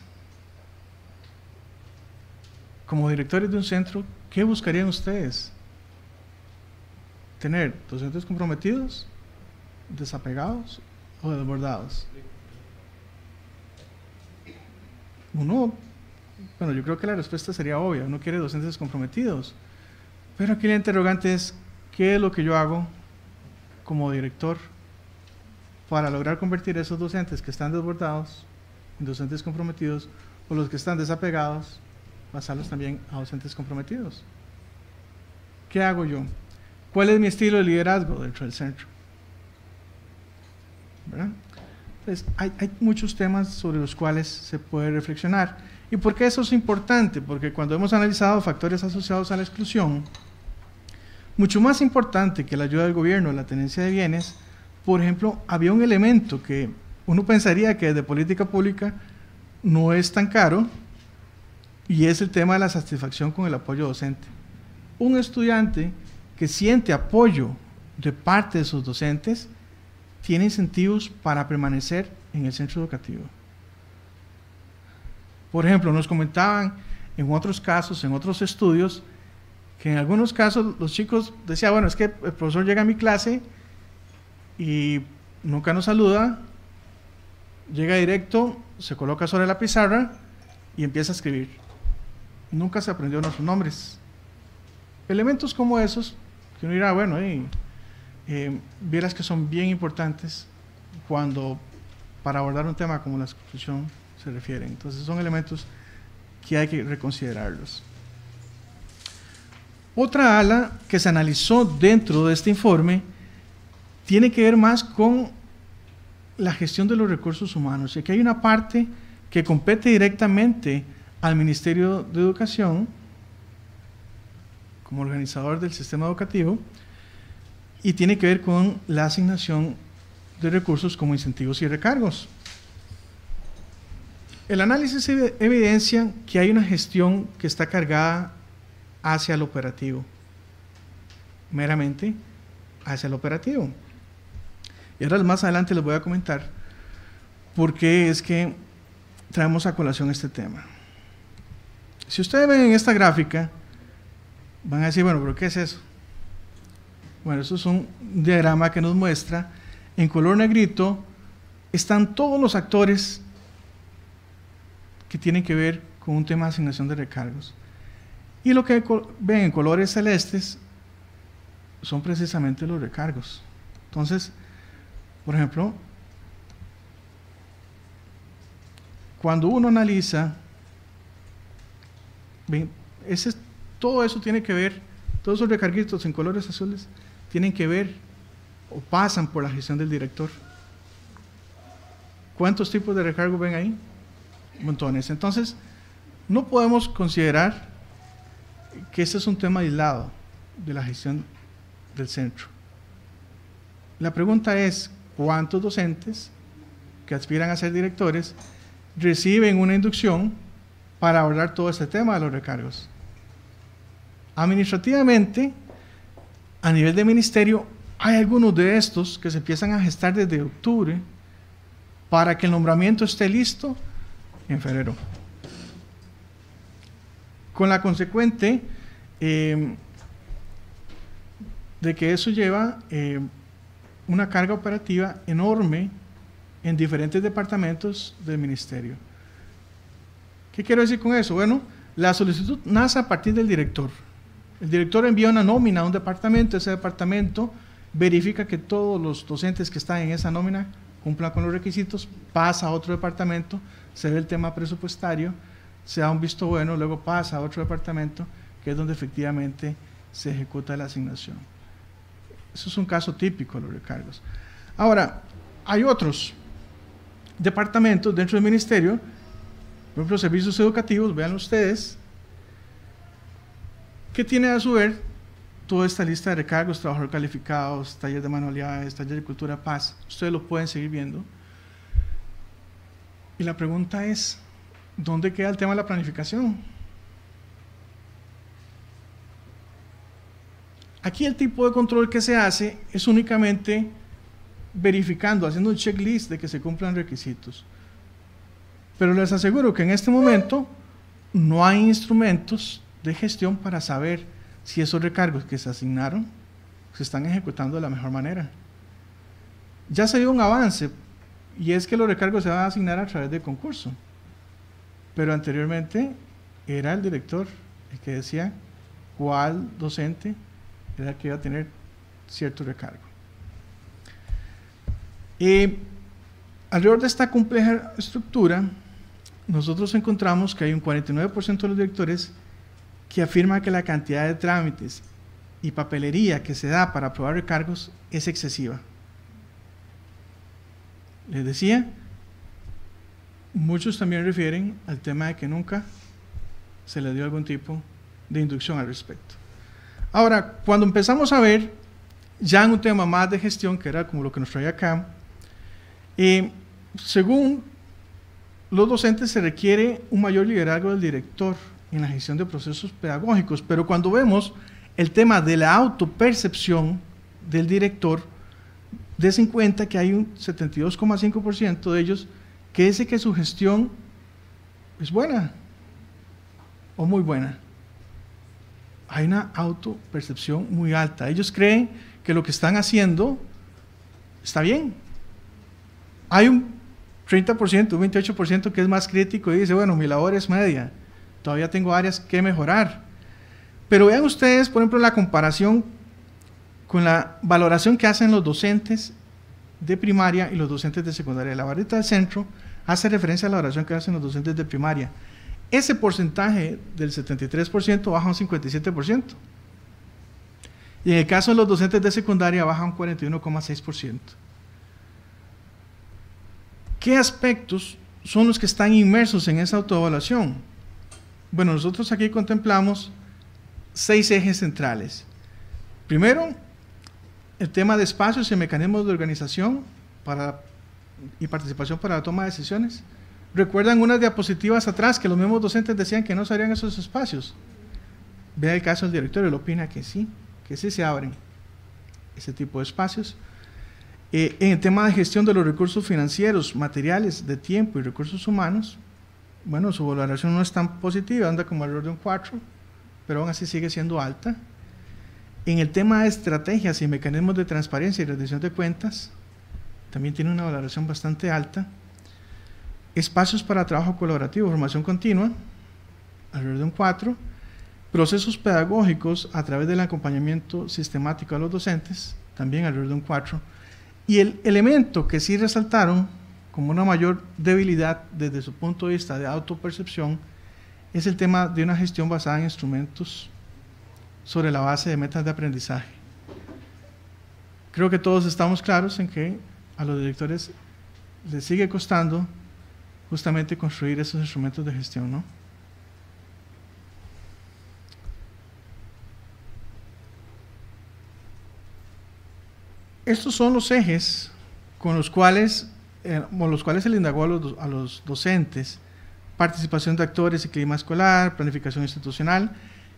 Speaker 2: Como directores de un centro, ¿qué buscarían ustedes? ¿Tener docentes comprometidos, desapegados o desbordados? Uno, bueno, yo creo que la respuesta sería obvia, uno quiere docentes comprometidos. Pero aquí la interrogante es, ¿qué es lo que yo hago como director para lograr convertir a esos docentes que están desbordados en docentes comprometidos o los que están desapegados, pasarlos también a docentes comprometidos? ¿Qué hago yo? ¿Cuál es mi estilo de liderazgo dentro del centro? Entonces, hay, muchos temas sobre los cuales se puede reflexionar. ¿Y por qué eso es importante? Porque cuando hemos analizado factores asociados a la exclusión, mucho más importante que la ayuda del gobierno en la tenencia de bienes, por ejemplo, había un elemento que uno pensaría que de política pública no es tan caro, y es el tema de la satisfacción con el apoyo docente. Un estudiante que siente apoyo de parte de sus docentes tiene incentivos para permanecer en el centro educativo. Por ejemplo, nos comentaban en otros casos, en otros estudios, que en algunos casos los chicos decían, bueno, es que el profesor llega a mi clase y nunca nos saluda, llega directo, se coloca sobre la pizarra y empieza a escribir. Nunca se aprendió nuestros nombres. Elementos como esos, que uno dirá, bueno, eh, vieras que son bien importantes cuando para abordar un tema como la exclusión se refiere. Entonces son elementos que hay que reconsiderarlos. Otra ala que se analizó dentro de este informe tiene que ver más con la gestión de los recursos humanos. Y aquí hay una parte que compete directamente al Ministerio de Educación como organizador del sistema educativo y tiene que ver con la asignación de recursos como incentivos y recargos. El análisis evidencia que hay una gestión que está cargada hacia el operativo, meramente hacia el operativo. Y ahora más adelante les voy a comentar por qué es que traemos a colación este tema. Si ustedes ven en esta gráfica, van a decir, bueno, pero ¿qué es eso? Bueno, eso es un diagrama que nos muestra, en color negrito, están todos los actores que tienen que ver con un tema de asignación de recargos. Y lo que ven en colores celestes son precisamente los recargos. Entonces, Por ejemplo, cuando uno analiza, ese, todo eso tiene que ver, todos esos recarguitos en colores azules tienen que ver o pasan por la gestión del director. ¿Cuántos tipos de recargo ven ahí? Montones. Entonces, no podemos considerar que este es un tema aislado de la gestión del centro. La pregunta es, ¿cuántos docentes que aspiran a ser directores reciben una inducción para abordar todo este tema de los recargos? Administrativamente, a nivel de ministerio, hay algunos de estos que se empiezan a gestar desde octubre para que el nombramiento esté listo en febrero con la consecuente eh, de que eso lleva eh, una carga operativa enorme en diferentes departamentos del ministerio. ¿Qué quiero decir con eso? Bueno, la solicitud nace a partir del director. El director envía una nómina a un departamento, ese departamento verifica que todos los docentes que están en esa nómina cumplan con los requisitos, pasa a otro departamento, se ve el tema presupuestario, se da un visto bueno, luego pasa a otro departamento, que es donde efectivamente se ejecuta la asignación. Eso es un caso típico de los recargos. Ahora, hay otros departamentos dentro del ministerio, por ejemplo, servicios educativos, vean ustedes, que tiene a su vez toda esta lista de recargos, trabajadores calificados, talleres de manualidades, talleres de cultura paz. Ustedes lo pueden seguir viendo. Y la pregunta es, ¿dónde queda el tema de la planificación? Aquí el tipo de control que se hace es únicamente verificando, haciendo un checklist de que se cumplan requisitos. Pero les aseguro que en este momento no hay instrumentos de gestión para saber si esos recargos que se asignaron se están ejecutando de la mejor manera. Ya se dio un avance y es que los recargos se van a asignar a través de concurso. Pero anteriormente era el director el que decía cuál docente que iba a tener cierto recargo. Alrededor de esta compleja estructura, nosotros encontramos que hay un 49% de los directores que afirma que la cantidad de trámites y papelería que se da para aprobar recargos es excesiva. Les decía, Muchos también refieren al tema de que nunca se le dio algún tipo de inducción al respecto. Ahora, cuando empezamos a ver ya en un tema más de gestión, que era como lo que nos trae acá, eh, según los docentes se requiere un mayor liderazgo del director en la gestión de procesos pedagógicos, pero cuando vemos el tema de la autopercepción del director, des en cuenta que hay un 72,5% de ellos que dice que su gestión es buena o muy buena. Hay una autopercepción muy alta. Ellos creen que lo que están haciendo está bien. Hay un 30%, un 28% que es más crítico y dice, bueno, mi labor es media, todavía tengo áreas que mejorar. Pero vean ustedes, por ejemplo, la comparación con la valoración que hacen los docentes de primaria y los docentes de secundaria. La barrita del centro hace referencia a la oración que hacen los docentes de primaria. Ese porcentaje del 73% baja un 57%. Y en el caso de los docentes de secundaria baja un 41,6%. ¿Qué aspectos son los que están inmersos en esa autoevaluación? Bueno, nosotros aquí contemplamos seis ejes centrales. Primero, el tema de espacios y mecanismos de organización para y participación para la toma de decisiones. Recuerdan unas diapositivas atrás que los mismos docentes decían que no se abrían esos espacios. Vea el caso del director, él opina que sí, que sí se abren ese tipo de espacios. Eh, en el tema de gestión de los recursos financieros, materiales, de tiempo y recursos humanos, bueno, su valoración no es tan positiva, anda como alrededor de un 4, pero aún así sigue siendo alta. En el tema de estrategias y mecanismos de transparencia y rendición de cuentas, también tiene una valoración bastante alta. Espacios para trabajo colaborativo, formación continua, alrededor de un 4. Procesos pedagógicos a través del acompañamiento sistemático a los docentes, también alrededor de un 4. Y el elemento que sí resaltaron como una mayor debilidad desde su punto de vista de autopercepción es el tema de una gestión basada en instrumentos sobre la base de metas de aprendizaje. Creo que todos estamos claros en que a los directores les sigue costando justamente construir esos instrumentos de gestión, ¿no? Estos son los ejes con los cuales, eh, con los cuales se le indagó a los, a los docentes participación de actores y clima escolar, planificación institucional,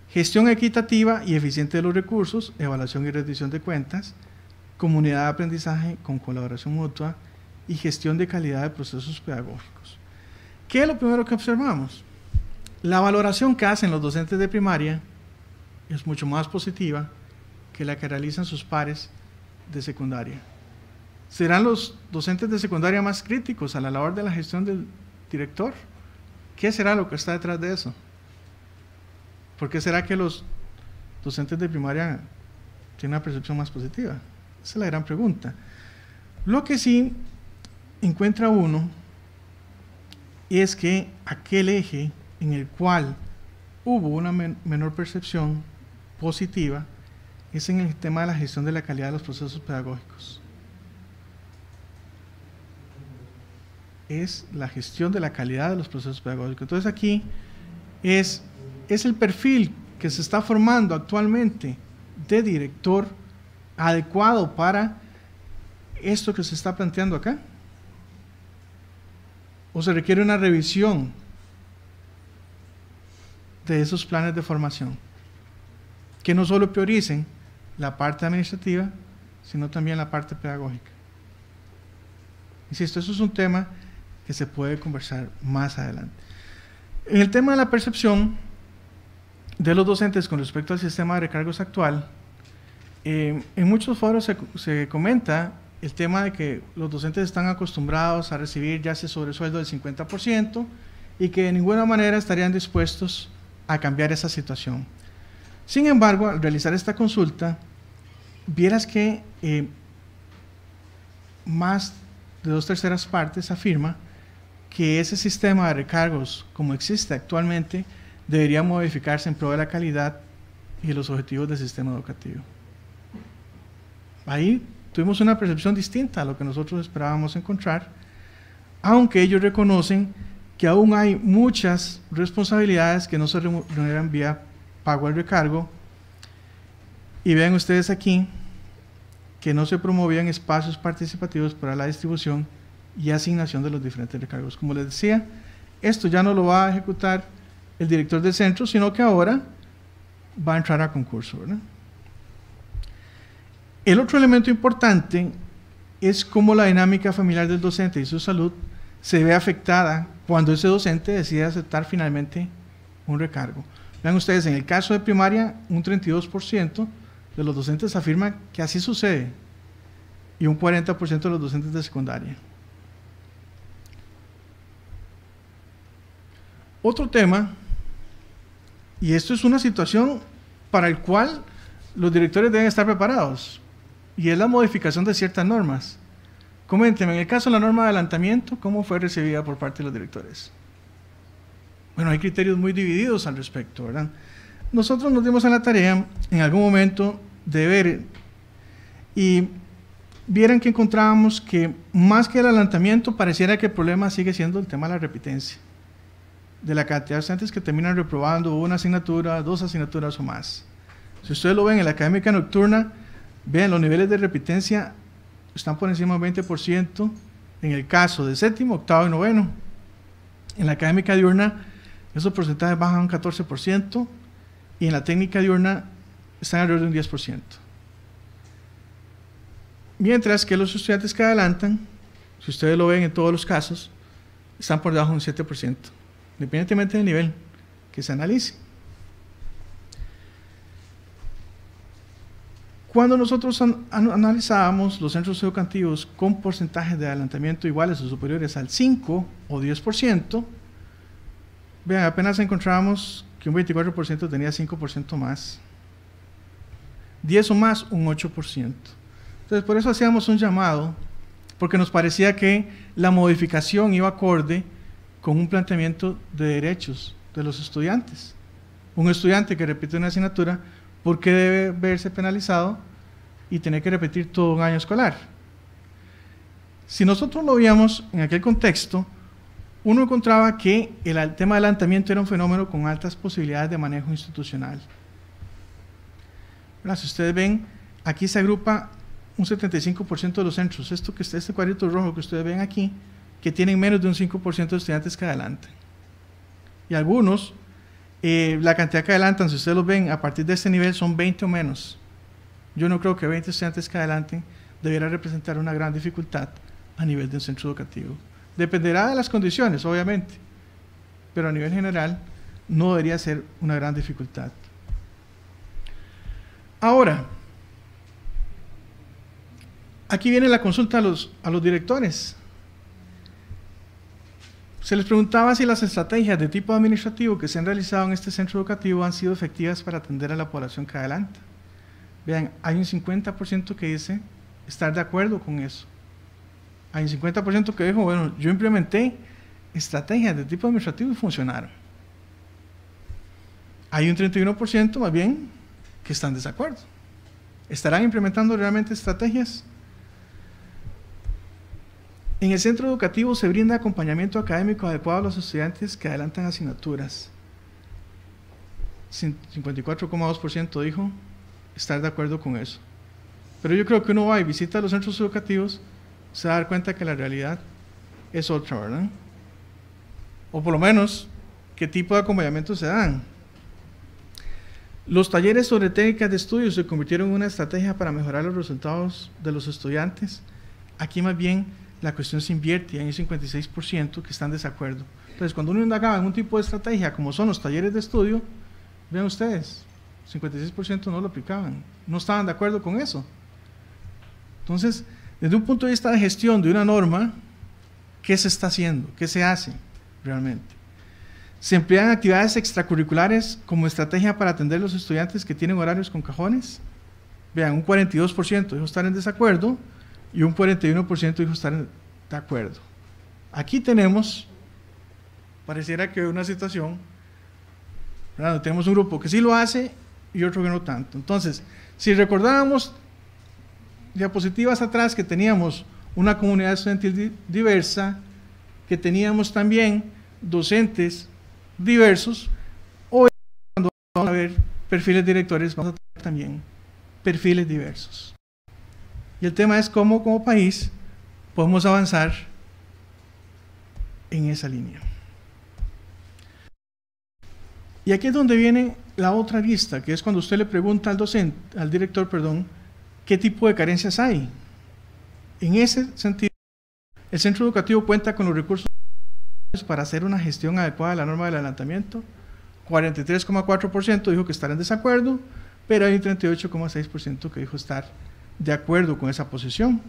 Speaker 2: gestión equitativa y eficiente de los recursos, evaluación y rendición de cuentas, comunidad de aprendizaje con colaboración mutua y gestión de calidad de procesos pedagógicos. ¿Qué es lo primero que observamos? La valoración que hacen los docentes de primaria es mucho más positiva que la que realizan sus pares de secundaria. ¿Serán los docentes de secundaria más críticos a la labor de la gestión del director? ¿Qué será lo que está detrás de eso? ¿Por qué será que los docentes de primaria tienen una percepción más positiva? Esa es la gran pregunta. Lo que sí encuentra uno es que aquel eje en el cual hubo una menor percepción positiva es en el tema de la gestión de la calidad de los procesos pedagógicos. Es la gestión de la calidad de los procesos pedagógicos. Entonces aquí es, es el perfil que se está formando actualmente de director adecuado para esto que se está planteando acá. O se requiere una revisión de esos planes de formación que no solo prioricen la parte administrativa, sino también la parte pedagógica. Insisto, eso es un tema que se puede conversar más adelante. En el tema de la percepción de los docentes con respecto al sistema de recargos actual, eh, en muchos foros se, se, comenta el tema de que los docentes están acostumbrados a recibir ya ese sobresueldo del 50% y que de ninguna manera estarían dispuestos a cambiar esa situación. Sin embargo, al realizar esta consulta, vieras que eh, más de dos terceras partes afirma que ese sistema de recargos, como existe actualmente, debería modificarse en pro de la calidad y los objetivos del sistema educativo. Ahí tuvimos una percepción distinta a lo que nosotros esperábamos encontrar, aunque ellos reconocen que aún hay muchas responsabilidades que no se remuneran vía pago al recargo y vean ustedes aquí que no se promovían espacios participativos para la distribución y asignación de los diferentes recargos. Como les decía, esto ya no lo va a ejecutar el director del centro, sino que ahora va a entrar a concurso. El otro elemento importante es cómo la dinámica familiar del docente y su salud se ve afectada cuando ese docente decide aceptar finalmente un recargo. Vean ustedes, en el caso de primaria, un 32% de los docentes afirman que así sucede y un 40% de los docentes de secundaria. Otro tema, y esto es una situación para el cual los directores deben estar preparados, y es la modificación de ciertas normas. Coméntenme, en el caso de la norma de adelantamiento, ¿cómo fue recibida por parte de los directores? Bueno, hay criterios muy divididos al respecto, ¿verdad? Nosotros nos dimos a la tarea en algún momento de ver y vieran que encontrábamos que más que el adelantamiento pareciera que el problema sigue siendo el tema de la repitencia, de la cantidad de estudiantes que terminan reprobando una asignatura, dos asignaturas o más. Si ustedes lo ven en la académica nocturna, vean los niveles de repitencia están por encima del 20% en el caso de séptimo, octavo y noveno. En la académica diurna esos porcentajes bajan un 14% y en la técnica diurna están alrededor de un 10%. Mientras que los estudiantes que adelantan, si ustedes lo ven en todos los casos, están por debajo de un 7%, independientemente del nivel que se analice. Cuando nosotros analizábamos los centros educativos con porcentajes de adelantamiento iguales o superiores al 5 o 10%, Vean, apenas encontramos que un 24% tenía 5% más. 10 o más, un 8%. Entonces Entonces, por eso hacíamos un llamado, porque nos parecía que la modificación iba acorde con un planteamiento de derechos de los estudiantes. Un estudiante que repite una asignatura, ¿por qué debe verse penalizado y tener que repetir todo un año escolar? Si nosotros lo veíamos en aquel contexto, uno encontraba que el tema del adelantamiento era un fenómeno con altas posibilidades de manejo institucional. Si ustedes ven, aquí se agrupa un 75% de los centros. Esto que está, este cuadrito rojo que ustedes ven aquí, que tienen menos de un 5% de estudiantes que adelantan. Y algunos, eh, la cantidad que adelantan, si ustedes lo ven, a partir de este nivel son 20 o menos. Yo no creo que 20 estudiantes que adelanten debiera representar una gran dificultad a nivel de un centro educativo. Dependerá de las condiciones, obviamente, pero a nivel general no debería ser una gran dificultad. Ahora, aquí viene la consulta a los, a los directores. Se les preguntaba si las estrategias de tipo administrativo que se han realizado en este centro educativo han sido efectivas para atender a la población que adelanta. Vean, hay un 50% que dice estar de acuerdo con eso. Hay un 50% que dijo, bueno, yo implementé estrategias de tipo administrativo y funcionaron. Hay un 31% más bien que están en desacuerdo. ¿Estarán implementando realmente estrategias? En el centro educativo se brinda acompañamiento académico adecuado a los estudiantes que adelantan asignaturas. 54,2% dijo estar de acuerdo con eso. Pero yo creo que uno va y visita los centros educativos, se da cuenta que la realidad es otra, ¿verdad? O por lo menos, qué tipo de acompañamiento se dan. Los talleres sobre técnicas de estudio se convirtieron en una estrategia para mejorar los resultados de los estudiantes. Aquí más bien la cuestión se invierte y hay un 56% que están en desacuerdo. Entonces, cuando uno indagaba en un tipo de estrategia como son los talleres de estudio, vean ustedes, 56% no lo aplicaban, no estaban de acuerdo con eso. Entonces, desde un punto de vista de gestión de una norma, ¿qué se está haciendo? ¿Qué se hace realmente? Se emplean actividades extracurriculares como estrategia para atender a los estudiantes que tienen horarios con cajones. Vean, un 42% dijo estar en desacuerdo, y un 41% dijo estar de acuerdo. Aquí tenemos, pareciera que una situación, tenemos un grupo que sí lo hace y otro que no tanto. Entonces, si recordábamos diapositivas atrás que teníamos una comunidad estudiantil diversa, que teníamos también docentes diversos, hoy cuando vamos a ver perfiles directores, vamos a tener también perfiles diversos. Y el tema es cómo como país podemos avanzar en esa línea. Y aquí es donde viene la otra vista, que es cuando usted le pregunta al docente, al director, perdón, qué tipo de carencias hay. En ese sentido, el centro educativo cuenta con los recursos para hacer una gestión adecuada de la norma del adelantamiento. 43,4% dijo que estar en desacuerdo, pero hay un 38,6% que dijo estar de acuerdo con esa posición.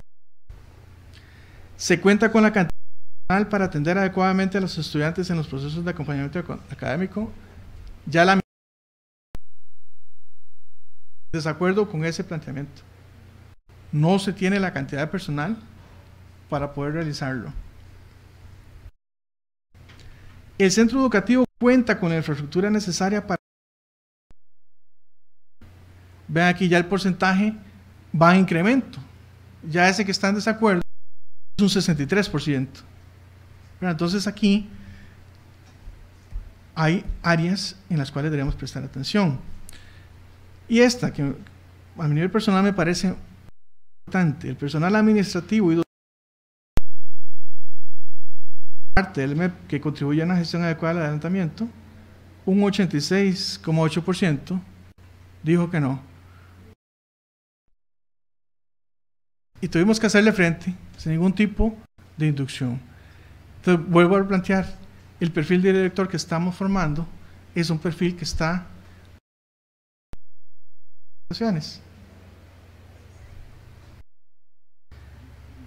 Speaker 2: Se cuenta con la cantidad para atender adecuadamente a los estudiantes en los procesos de acompañamiento académico. Ya la desacuerdo con ese planteamiento. No se tiene la cantidad de personal para poder realizarlo. El centro educativo cuenta con la infraestructura necesaria para... Vean aquí ya el porcentaje va en incremento. Ya ese que está en desacuerdo es un 63%. entonces aquí hay áreas en las cuales debemos prestar atención. Y esta, que a mi nivel personal me parece importante, el personal administrativo y parte del MEP que contribuye a una gestión adecuada del adelantamiento, un 86,8% dijo que no. Y tuvimos que hacerle frente sin ningún tipo de inducción. Entonces, vuelvo a plantear, el perfil de director que estamos formando es un perfil que está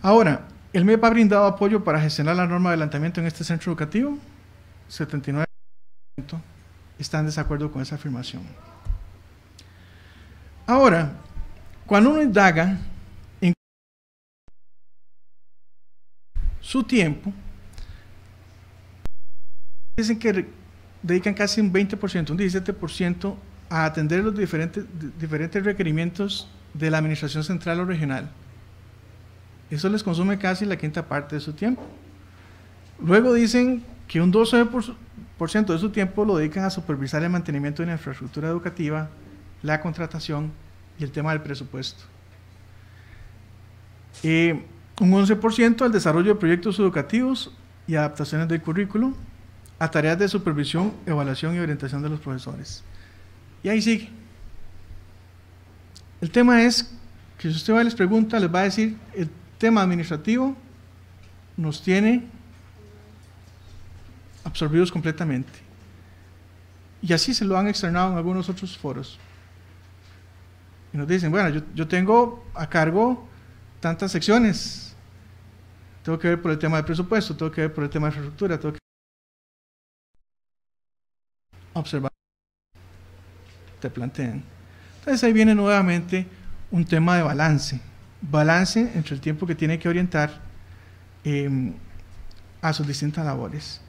Speaker 2: Ahora, el MEP ha brindado apoyo para gestionar la norma de adelantamiento en este centro educativo. 79% están en desacuerdo con esa afirmación. Ahora, cuando uno indaga su tiempo, dicen que dedican casi un 20%, un 17% a atender los diferentes, diferentes requerimientos de la administración central o regional. Eso les consume casi la quinta parte de su tiempo. Luego dicen que un 12% de su tiempo lo dedican a supervisar el mantenimiento de la infraestructura educativa, la contratación y el tema del presupuesto. Eh, un 11% al desarrollo de proyectos educativos y adaptaciones del currículo, a tareas de supervisión, evaluación y orientación de los profesores. Y ahí sigue. El tema es que si usted va y les pregunta, les va a decir, el tema administrativo nos tiene absorbidos completamente. Y así se lo han externado en algunos otros foros. Y nos dicen, bueno, yo, yo tengo a cargo tantas secciones. Tengo que ver por el tema del presupuesto, tengo que ver por el tema de infraestructura, tengo que observar. Te plantean. Entonces ahí viene nuevamente un tema de balance. Balance entre el tiempo que tiene que orientar em, a sus distintas labores.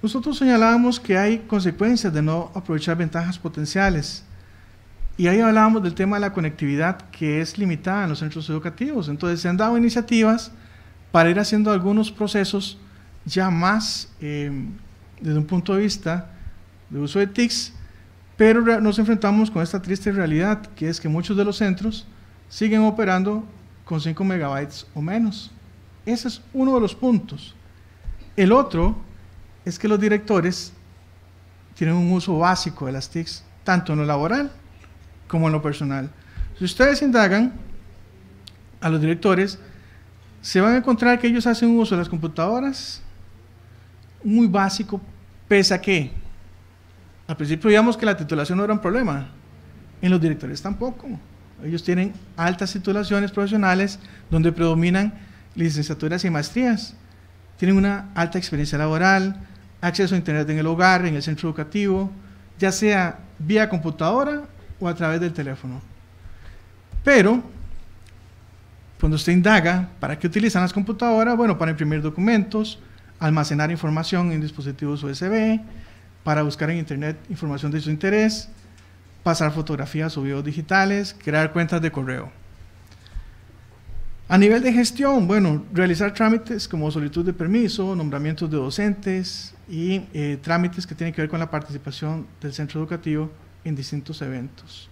Speaker 2: Nosotros señalábamos que hay consecuencias de no aprovechar ventajas potenciales. Y ahí hablábamos del tema de la conectividad que es limitada en los centros educativos. Entonces se han dado iniciativas para ir haciendo algunos procesos ya más em, desde un punto de vista de uso de TICs, pero nos enfrentamos con esta triste realidad, que es que muchos de los centros siguen operando con 5 megabytes o menos. Ese es uno de los puntos. El otro es que los directores tienen un uso básico de las TICs, tanto en lo laboral como en lo personal. Si ustedes indagan a los directores, se van a encontrar que ellos hacen un uso de las computadoras muy básico, pese a que al principio digamos que la titulación no era un problema, en los directores tampoco. Ellos tienen altas titulaciones profesionales donde predominan licenciaturas y maestrías. Tienen una alta experiencia laboral, acceso a Internet en el hogar, en el centro educativo, ya sea vía computadora o a través del teléfono. Pero, cuando usted indaga, ¿para qué utilizan las computadoras? Bueno, para imprimir documentos, almacenar información en dispositivos USB, para buscar en Internet información de su interés, pasar fotografías o videos digitales, crear cuentas de correo. A nivel de gestión, bueno, realizar trámites como solicitud de permiso, nombramientos de docentes y eh, trámites que tienen que ver con la participación del centro educativo en distintos eventos.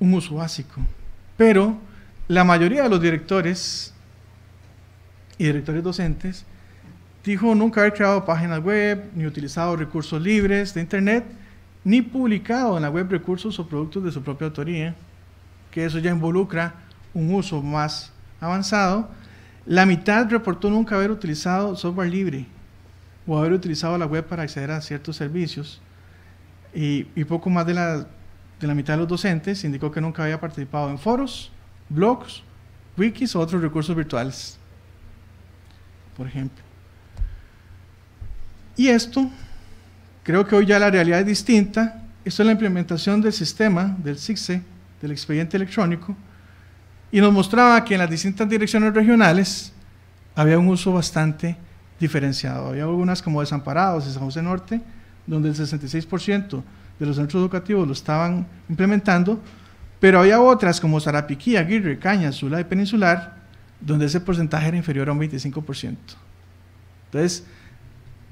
Speaker 2: Un uso básico. Pero la mayoría de los directores y directores docentes dijo nunca haber creado páginas web, ni utilizado recursos libres de Internet, ni publicado en la web recursos o productos de su propia autoría, que eso ya involucra un uso más avanzado. La mitad reportó nunca haber utilizado software libre o haber utilizado la web para acceder a ciertos servicios y, poco más de la, de la mitad de los docentes indicó que nunca había participado en foros, blogs, wikis o otros recursos virtuales, por ejemplo. Y esto, creo que hoy ya la realidad es distinta. Esto es la implementación del sistema, del SIGSE, del expediente electrónico, y nos mostraba que en las distintas direcciones regionales había un uso bastante diferenciado. Había algunas como Desamparados y San José Norte, donde el 66% de los centros educativos lo estaban implementando, pero había otras como Zarapiquí, Aguirre, Cañas, Sula y Peninsular, donde ese porcentaje era inferior a un 25%. Entonces,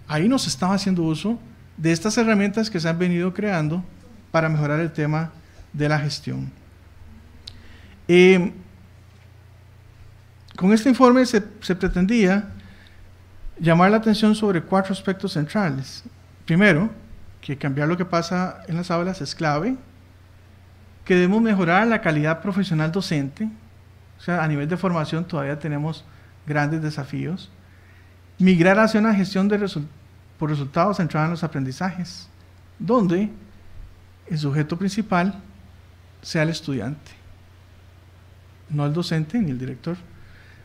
Speaker 2: ahí nos estaba haciendo uso de estas herramientas que se han venido creando para mejorar el tema de la gestión. Eh, con este informe se, se pretendía llamar la atención sobre cuatro aspectos centrales. Primero, que cambiar lo que pasa en las aulas es clave, que debemos mejorar la calidad profesional docente, o sea, a nivel de formación todavía tenemos grandes desafíos, migrar hacia una gestión de por resultados centrada en los aprendizajes, donde el sujeto principal sea el estudiante, no el docente ni el director,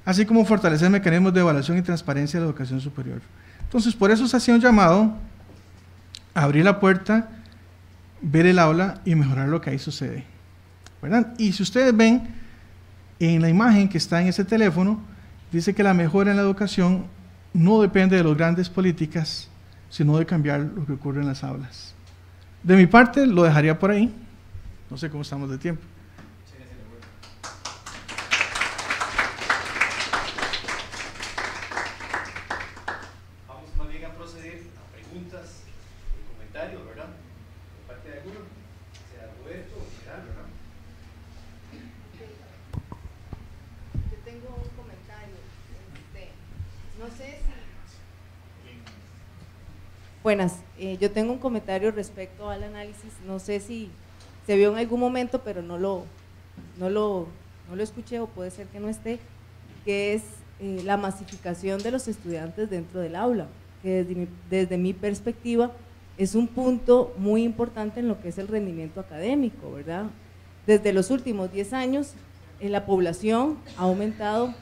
Speaker 2: así como fortalecer mecanismos de evaluación y transparencia de la educación superior. Entonces, por eso se hacía un llamado abrir la puerta, ver el aula y mejorar lo que ahí sucede. Y si ustedes ven en la imagen que está en ese teléfono, dice que la mejora en la educación no depende de las grandes políticas, sino de cambiar lo que ocurre en las aulas. De mi parte, lo dejaría por ahí. No sé cómo estamos de tiempo.
Speaker 3: Buenas, eh, yo tengo un comentario respecto al análisis, no sé si se vio en algún momento, pero no lo, no lo, no lo escuché o puede ser que no esté, que es eh, la masificación de los estudiantes dentro del aula, que desde mi, desde mi perspectiva es un punto muy importante en lo que es el rendimiento académico, ¿verdad? Desde los últimos 10 años, eh, la población ha aumentado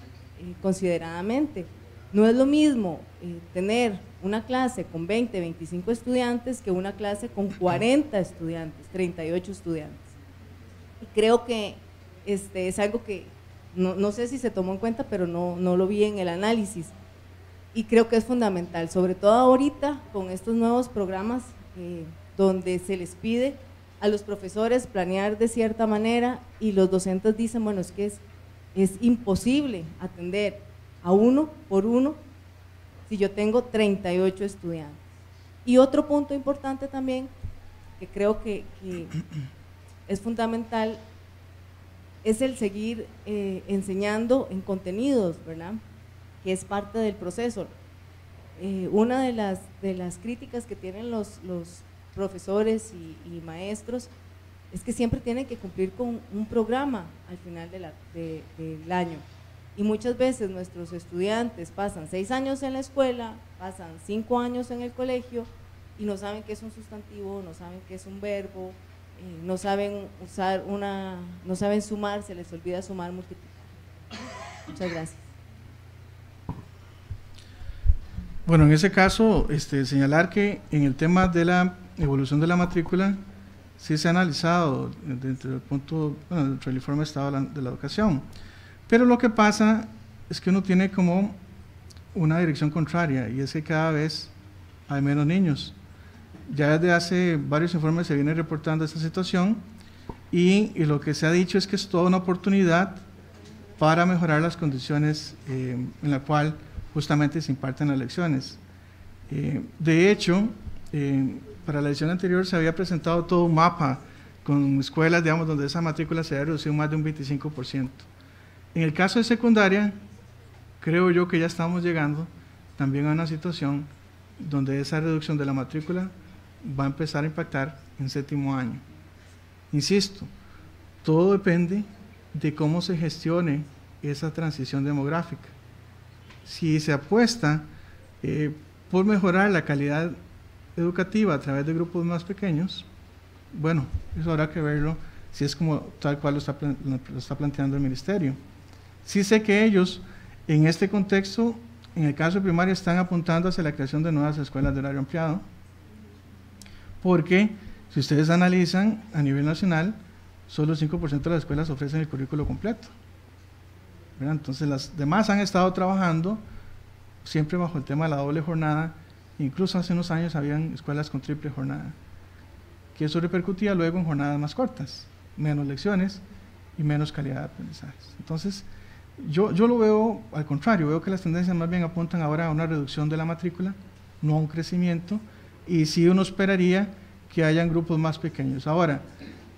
Speaker 3: consideradamente. No es lo mismo tener una clase con 20, 25 estudiantes que una clase con 40 estudiantes, 38 estudiantes. Y creo que este, es algo que no, sé si se tomó en cuenta, pero no, no lo vi en el análisis. Y creo que es fundamental, sobre todo ahorita con estos nuevos programas eh, donde se les pide a los profesores planear de cierta manera y los docentes dicen, bueno, es que es, es imposible atender a uno por uno si yo tengo 38 estudiantes. Y otro punto importante también, que creo que, es fundamental, es el seguir eh, enseñando en contenidos, ¿verdad? Que es parte del proceso. Eh, una de las, de las críticas que tienen los, los profesores y, maestros es que siempre tienen que cumplir con un programa al final del año. Y muchas veces nuestros estudiantes pasan seis años en la escuela, pasan cinco años en el colegio y no saben qué es un sustantivo, no saben qué es un verbo, eh, no saben usar una, no saben sumar, se les olvida sumar, multiplicar. Muchas gracias.
Speaker 2: Bueno, en ese caso, este, señalar que en el tema de la evolución de la matrícula, sí se ha analizado dentro del punto, bueno, del informe de Estado de la Educación. Pero lo que pasa es que uno tiene como una dirección contraria y es que cada vez hay menos niños. Ya desde hace varios informes se viene reportando esta situación y, lo que se ha dicho es que es toda una oportunidad para mejorar las condiciones eh, en la cual justamente se imparten las lecciones. Eh, de hecho, eh, para la edición anterior se había presentado todo un mapa con escuelas, digamos, donde esa matrícula se había reducido más de un 25%. En el caso de secundaria, creo yo que ya estamos llegando también a una situación donde esa reducción de la matrícula va a empezar a impactar en séptimo año. Insisto, todo depende de cómo se gestione esa transición demográfica. Si se apuesta eh, por mejorar la calidad educativa a través de grupos más pequeños, bueno, eso habrá que verlo si es como tal cual lo está, lo está planteando el ministerio. Sí sé que ellos, en este contexto, en el caso de primaria, están apuntando hacia la creación de nuevas escuelas de horario ampliado, porque si ustedes analizan a nivel nacional, solo el 5% de las escuelas ofrecen el currículo completo. Entonces las demás han estado trabajando siempre bajo el tema de la doble jornada, incluso hace unos años habían escuelas con triple jornada, que eso repercutía luego en jornadas más cortas, menos lecciones y menos calidad de aprendizajes. Entonces, yo, yo lo veo al contrario, veo que las tendencias más bien apuntan ahora a una reducción de la matrícula, no a un crecimiento, y sí uno esperaría que hayan grupos más pequeños. Ahora,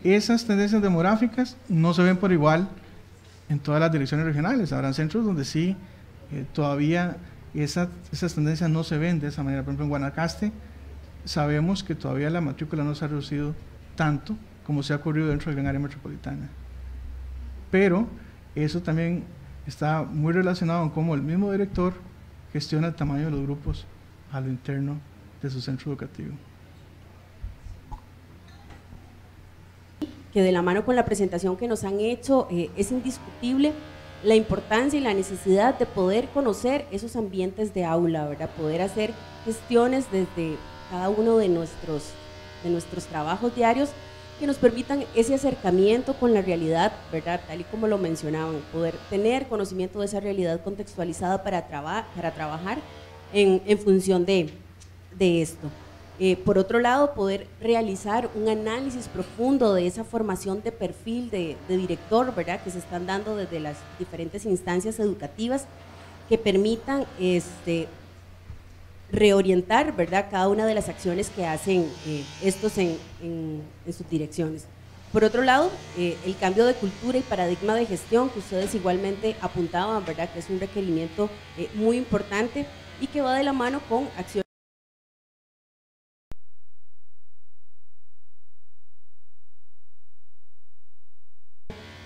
Speaker 2: esas tendencias demográficas no se ven por igual en todas las direcciones regionales. Habrá centros donde sí eh, todavía esas tendencias no se ven de esa manera. Por ejemplo, en Guanacaste sabemos que todavía la matrícula no se ha reducido tanto como se ha ocurrido dentro del gran área metropolitana. Pero eso también está muy relacionado con cómo el mismo director gestiona el tamaño de los grupos a lo interno de su centro educativo.
Speaker 4: Que de la mano con la presentación que nos han hecho eh, es indiscutible la importancia y la necesidad de poder conocer esos ambientes de aula, ¿verdad? Poder hacer gestiones desde cada uno de nuestros, de nuestros trabajos diarios que nos permitan ese acercamiento con la realidad, ¿verdad? Tal y como lo mencionaban, poder tener conocimiento de esa realidad contextualizada para, para trabajar en, función de, de esto. Eh, por otro lado, poder realizar un análisis profundo de esa formación de perfil de, de, director, ¿verdad? Que se están dando desde las diferentes instancias educativas que permitan este, reorientar, ¿verdad? Cada una de las acciones que hacen eh, estos en, sus direcciones. Por otro lado, eh, el cambio de cultura y paradigma de gestión que ustedes igualmente apuntaban, ¿verdad? Que es un requerimiento eh, muy importante y que va de la mano con acciones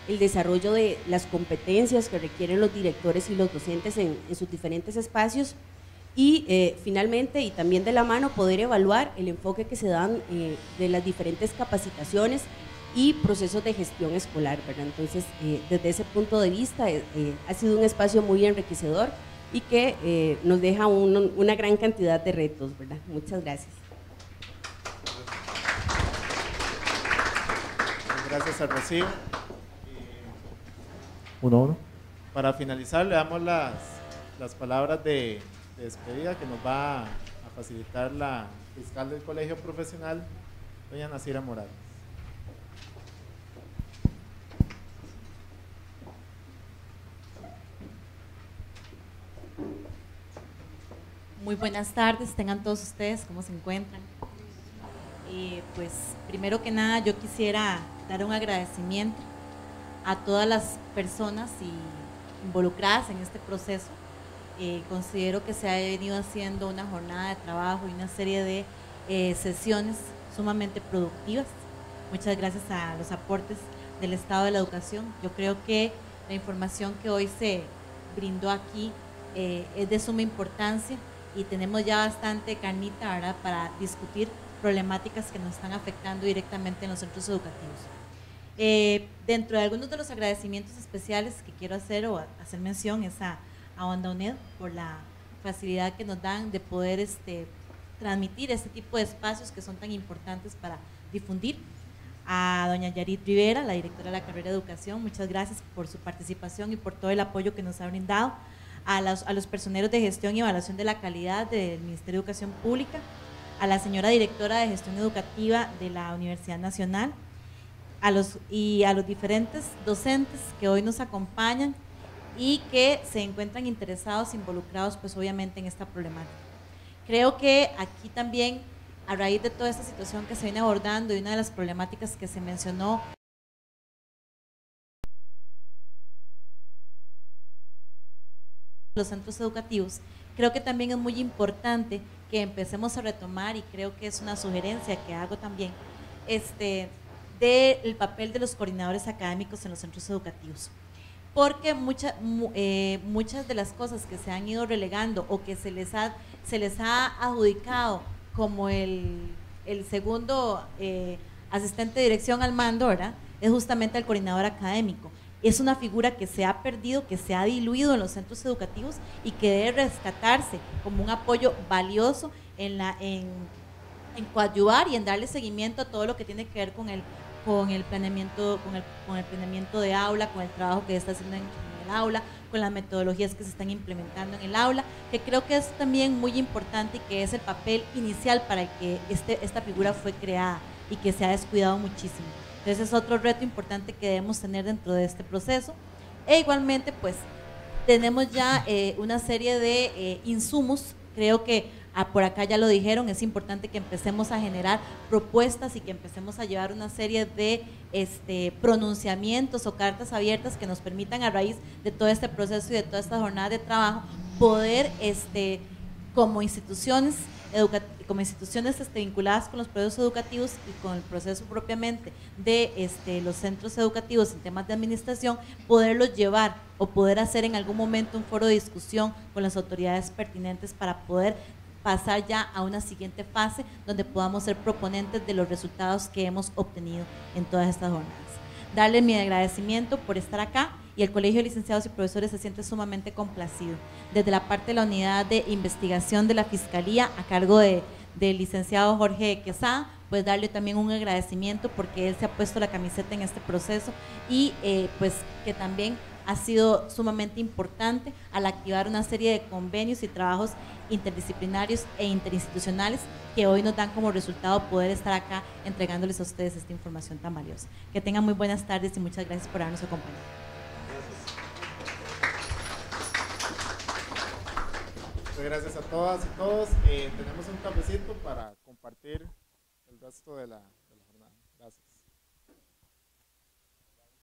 Speaker 4: el desarrollo de las competencias que requieren los directores y los docentes en, en sus diferentes espacios y eh, finalmente, y también de la mano, poder evaluar el enfoque que se dan eh, de las diferentes capacitaciones y procesos de gestión escolar, ¿verdad? Entonces, eh, desde ese punto de vista, ha sido un espacio muy enriquecedor y que nos deja una gran cantidad de retos, ¿verdad? Muchas gracias.
Speaker 5: Gracias a Rocío. Uno, uno. Para finalizar, le damos las, las palabras de de despedida que nos va a facilitar la fiscal del Colegio Profesional, doña Nacira Morales.
Speaker 6: Muy buenas tardes, tengan todos ustedes, ¿cómo se encuentran? pues primero que nada yo quisiera dar un agradecimiento a todas las personas involucradas en este proceso eh, considero que se ha venido haciendo una jornada de trabajo y una serie de eh, sesiones sumamente productivas. Muchas gracias a los aportes del Estado de la Educación. Yo creo que la información que hoy se brindó aquí eh, es de suma importancia y tenemos ya bastante carnita para discutir problemáticas que nos están afectando directamente en los centros educativos. dentro de algunos de los agradecimientos especiales que quiero hacer o hacer mención es a a Onda UNED por la facilidad que nos dan de poder este, transmitir este tipo de espacios que son tan importantes para difundir. A doña Yarit Rivera, la directora de la carrera de educación, muchas gracias por su participación y por todo el apoyo que nos ha brindado. A los, a los personeros de gestión y evaluación de la calidad del Ministerio de Educación Pública, a la señora directora de gestión educativa de la Universidad Nacional, a los, y a los diferentes docentes que hoy nos acompañan y que se encuentran interesados, involucrados, pues obviamente en esta problemática. Creo que aquí también, a raíz de toda esta situación que se viene abordando y una de las problemáticas que se mencionó, los centros educativos, creo que también es muy importante que empecemos a retomar, y creo que es una sugerencia que hago también, este, del papel de los coordinadores académicos en los centros educativos porque eh, muchas de las cosas que se han ido relegando o que se les ha, se les ha adjudicado como el, segundo eh, asistente de dirección al mando, ¿verdad? es justamente el coordinador académico. Es una figura que se ha perdido, que se ha diluido en los centros educativos y que debe rescatarse como un apoyo valioso en, la, en, en coadyuvar y en darle seguimiento a todo lo que tiene que ver con el con el planeamiento, con el, con el planeamiento de aula, con el trabajo que está haciendo en, el aula, con las metodologías que se están implementando en el aula, que creo que es también muy importante y que es el papel inicial para el que este, esta figura fue creada y que se ha descuidado muchísimo. Entonces es otro reto importante que debemos tener dentro de este proceso. E igualmente, pues, tenemos ya eh, una serie de eh, insumos, creo que Ah, por acá ya lo dijeron, es importante que empecemos a generar propuestas y que empecemos a llevar una serie de este, pronunciamientos o cartas abiertas que nos permitan a raíz de todo este proceso y de toda esta jornada de trabajo poder este, como instituciones como instituciones este, vinculadas con los procesos educativos y con el proceso propiamente de este, los centros educativos en temas de administración, poderlos llevar o poder hacer en algún momento un foro de discusión con las autoridades pertinentes para poder pasar ya a una siguiente fase donde podamos ser proponentes de los resultados que hemos obtenido en todas estas jornadas. Darle mi agradecimiento por estar acá y el Colegio de Licenciados y Profesores se siente sumamente complacido. Desde la parte de la unidad de investigación de la Fiscalía a cargo de, del licenciado Jorge Quesada, pues darle también un agradecimiento porque él se ha puesto la camiseta en este proceso y eh, pues que también ha sido sumamente importante al activar una serie de convenios y trabajos interdisciplinarios e interinstitucionales que hoy nos dan como resultado poder estar acá entregándoles a ustedes esta información tan valiosa. Que tengan muy buenas tardes y muchas gracias por habernos acompañado.
Speaker 5: Muchas gracias a todas y todos. Eh, tenemos un cafecito para compartir el resto de la,